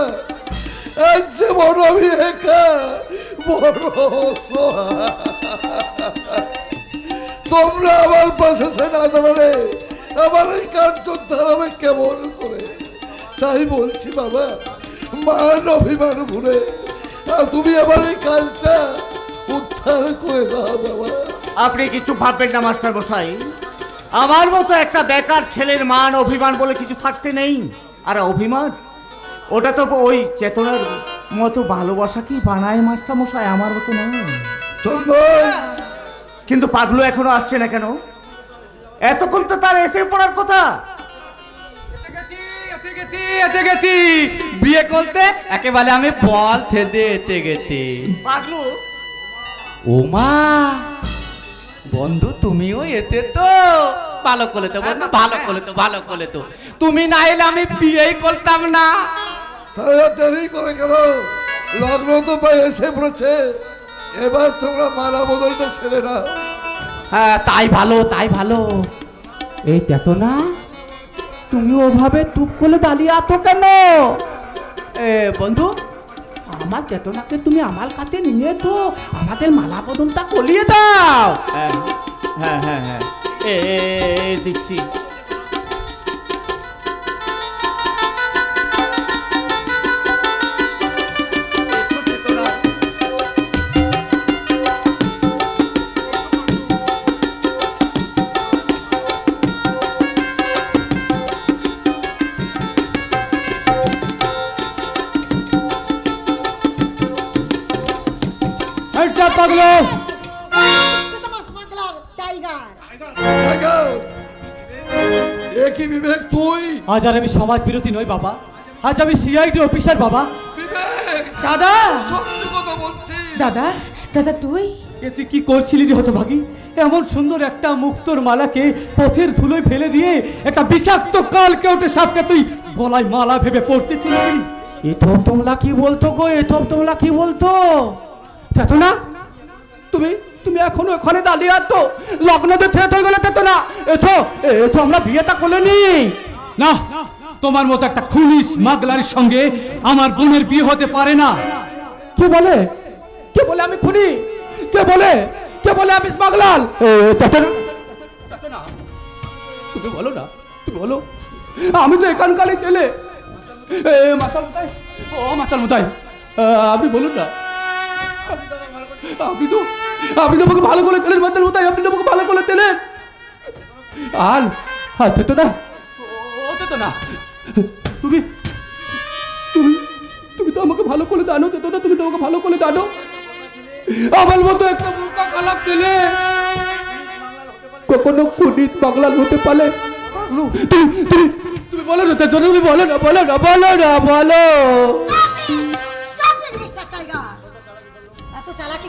তাই বলছি বাবা, মান অভিমান ভুলে তুমি আমার এই কাজটা উদ্ধার করে দাও বাবা। আপনি কিছু ভাববেন না মাস্টার মশাই। আমার মতো একটা বেকার ছেলের মান অভিমান বলে কিছু থাকতে নেই। আর অভিমান? ওটা তো ওই চেতনার মতো ভালোবাসা কি বানায় মাস্টার মশাই? আমার মতো নয়। কিন্তু পাগলু এখনও আসছে না কেন? এতক্ষণ তো তার এসে পড়ার কথা। এতে গেছি বিয়ে করতে একেবারে আমি বল থেদে এতে গেছি। পাগলু? ও মা বন্ধু তুমিও এতে তো। ভালো করে তো বন্ধু ভালো করে তো ভালো করে তো। তুমি না এলে আমি বিয়েই করতাম না। দেরি করে কেন? লগ্ন তো প্রায় এসে পড়েছে। এবার তোমরা মারা বদলটা ছেড়ে না হ্যাঁ তাই ভালো তাই ভালো। এই দেখো না তুমি ওভাবে তুপ করে দাঁড়িয়ে আছো কেন? এ বন্ধু আমার চেতনাকে তুমি আমার কাছে নিয়ে তো আমাদের মালা বদলটা কলিয়ে দাও। হ্যাঁ হ্যাঁ হ্যাঁ হ্যাঁ। এ, দিচ্ছি। হেডস আপ পাগলো টাইগার। টাইগার, এ কি বিবেক তুই? আজ আর আমি সমাজ বিরোধী নই বাবা। আজ আমি সিআইডি অফিসার বাবা। বিবেক! দাদা! সত্যি কথা বলছি দাদা দাদা তুই? এ তুই কি করছিলি হতভাগী? এমন সুন্দর একটা মুক্তোর মালাকে পথের ধুলোয় ফেলে দিয়ে একটা বিষাক্ত কাল কেউটে সাপকে তুই গলায় মালা ভেবে পড়তেছিলি? এসব তোমরা কি বলতো গো? এসব তোমরা কি বলতো? দেখো না তুমি তুমি এখনও ওখানে দাঁড়িয়ে আছো? লগ্নতে থেত হয়ে গেলে তো না। এথো এথো আমরা বিয়েটা করে নি না তোমার মতো একটা খুনি স্মাগলারের সঙ্গে আমার বোনের বিয়ে হতে পারে না। কে বলে? কে বলে আমি খুনি? কে বলে? কে বলে আমি স্মাগলাল। তুমি বলো না তুমি বলো। আমি তো এখানকারই এ মাতাল মুতাই ও মাতাল মুতাই আপনি বলুন না। আপনি তো আপনি তো আমাকে ভালো করে তেলেন মাতাল মুতাই আপনি তো আমাকে ভালো করে তেলেন। আর আর তো না। ও তো না। তুমি তুমি তুমি তো আমাকে ভালো করে জানো তো না তুমি তো আমাকে ভালো করে জানো। আমার মতো একটা বোকা কালাপ পেলে। কখনো খুনিত পাগলাল হতে পারে। তুমি তুমি তুমি বলো না তো তুমি বলো না বলো না বলো না বলো। Stop it, Mr. Tiger!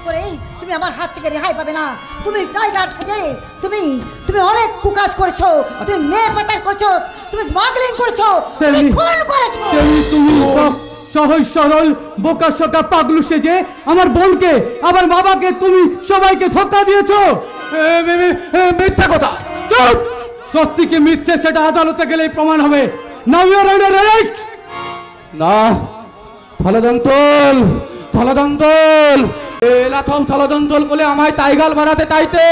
এত চালাকি করে তুমি আমার হাত থেকে রেহাই পাবে না। তুমি টাইগার সেজে তুমি তুমি অনেক কুকাজ করেছ তুমি মেয়ে পাচার করছ তুমি স্মাগলিং করছ তুমি খুন করেছ। তুমি সহজ সরল বোকা শোকা পাগলু সেজে আমার বোনকে আমার বাবাকে তুমি সবাইকে ধোকা দিয়েছ। এ, মে- মে- এ, মিথ্যা কথা। চুপ! সত্যি কি মিথ্যে সেটা আদালতে গেলেই প্রমাণ হবে। নাও ইউর আন্ডার অ্যারেস্ট না থলদন্তল থলদন্তল! এলাথম আমায় চাইতে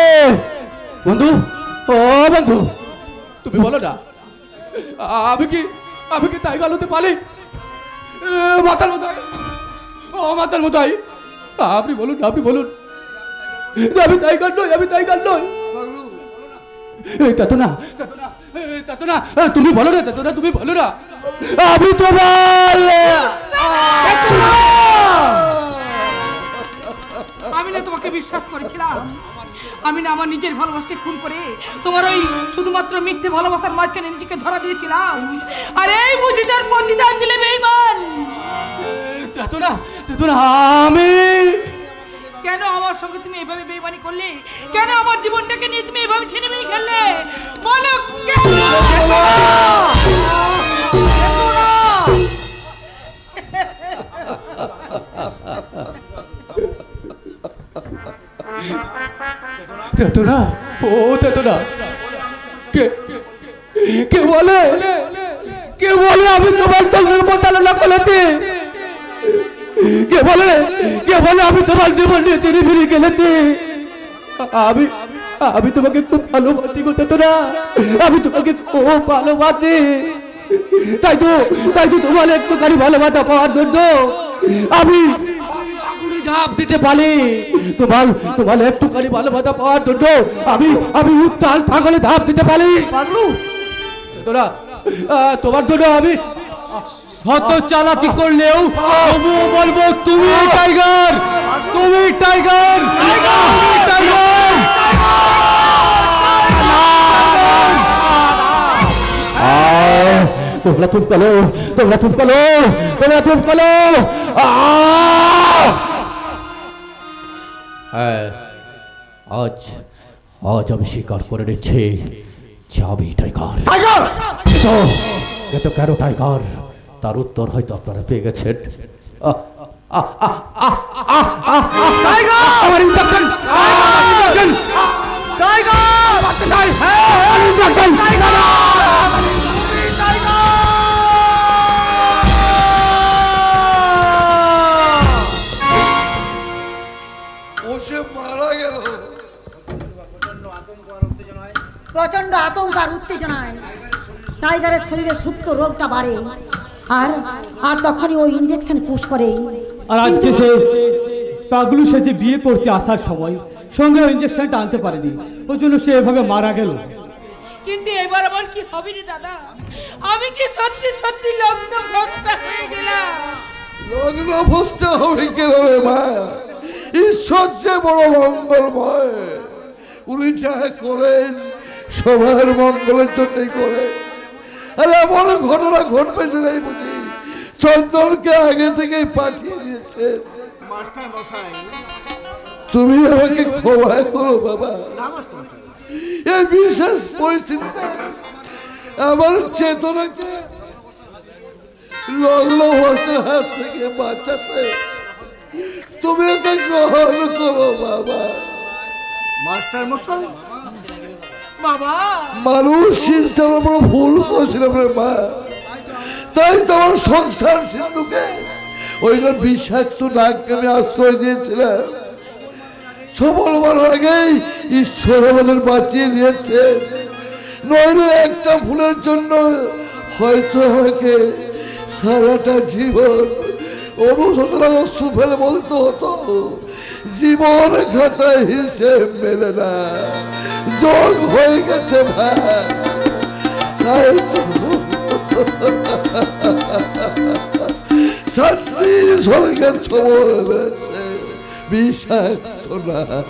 বন্ধু, ও বন্ধু। তুমি বলো না, আমি কি আমি কি হতে পারি? মাতাল মতাই, ও মাতাল মতাই, আপনি বলুন আপনি বলুন। আমি টাইগার নই, আমি টাইগার নই। তুমি বলো না না, তুমি বলো না। আমি তো বল। আমি না আমার নিজের ভালোবাসাকে খুন করে তোমার ওই শুধুমাত্র মিথ্যে ভালোবাসার মাঝখানে নিজেকে ধরা দিয়েছিলাম। আর এই বুঝি তার প্রতিদান দিলে বেইমান তাতো না আমি কেন আমার সঙ্গে তুমি এভাবে বেইমানি করলে? কেন আমার জীবনটাকে নিয়ে তুমি এভাবে ছিনিমিনি খেললে? বলো কেন তাতো না ও তাতো কে কে বলে? কে বলে আমি তোমার সঙ্গে প্রতারণা করেছি কে বলে? কে বলে আমি তোমার জীবন নিয়ে তিনি ফিরে আমি আমি তোমাকে খুব ভালোবাসি গো তো না আমি তোমাকে খুব ভালোবাসি। তাই তো তাই তো তোমার একটুখানি ভালোবাসা পাওয়ার জন্য আমি ঝাঁপ দিতে পারি তোমার তোমার একটুখানি ভালোবাসা পাওয়ার জন্য আমি আমি উত্তাল পাগলে ধাপ দিতে পারি পাগলু তোরা তোমার জন্য আমি শত চালাকি করলেও তবুও বলব তুমি টাইগার তুমি টাইগার টাইগার। তোমরা চুপ করো তোমরা চুপ করো তোমরা চুপ করো। আহ! হ্যাঁ। আজ আজ আমি স্বীকার করে নিচ্ছি যাবি টাইগার। টাইগার! তো এ তো কেন টাইগার? তার উত্তর হয়তো আপনারা পেয়ে গেছেন। টাইগার! সে মারা গেল। প্রচণ্ড আতঙ্ক আর উত্তেজনায়। টাইগারের শরীরে সুপ্ত রোগটা বাড়ে। আর আর তখনই ও ইঞ্জেকশন পুশ করে। আর আজকে সে পাগলু সেজে বিয়ে করতে আসার সময় সঙ্গে ইঞ্জেকশনটা আনতে পারেনি। ওই জন্য সে এভাবে মারা গেল। কিন্তু এবার আমার কি হবে রে দাদা? আমি কি সত্যি সত্যি লগ্ন ভ্রষ্ট হয়ে গেলাম? লগ্ন বসতে হবে কেন রে মা? ঈশ্বর যে বড় মঙ্গলময় উনি যা করেন সবার মঙ্গলের জন্যই করেন। আর এমন ঘটনা ঘটবে যে নাই বুঝি। চন্দনকে আগে থেকেই পাঠিয়ে দিয়েছেন। তুমি আমাকে ক্ষমা করো বাবা। এই বিশেষ পরিস্থিতিতে আমার চেতনাকে লগ্ন হাত থেকে বাঁচাতে তুমি এটা গ্রহণ করো বাবা। মাস্টার মশাই বাবা। মানুষ চিন্তা আমরা ভুল করেছিলাম রে মা। তাই তোমার সংসার সিন্ধুকে ওইখানে বিষাক্ত নাককে আমি আশ্রয় দিয়েছিলাম। সফল আগেই ঈশ্বর আমাদের বাঁচিয়ে দিয়েছে। নইলে একটা ভুলের জন্য হয়তো আমাকে সারাটা জীবন অনুশোচনা অশ্রু ফেলে বলতে হতো। জীবন খাতায় হিসেব মেলে না। যোগ হয়ে গেছে ভাই। তাই তো। শান্তির সঙ্গে ছবর বিষাক্ত না।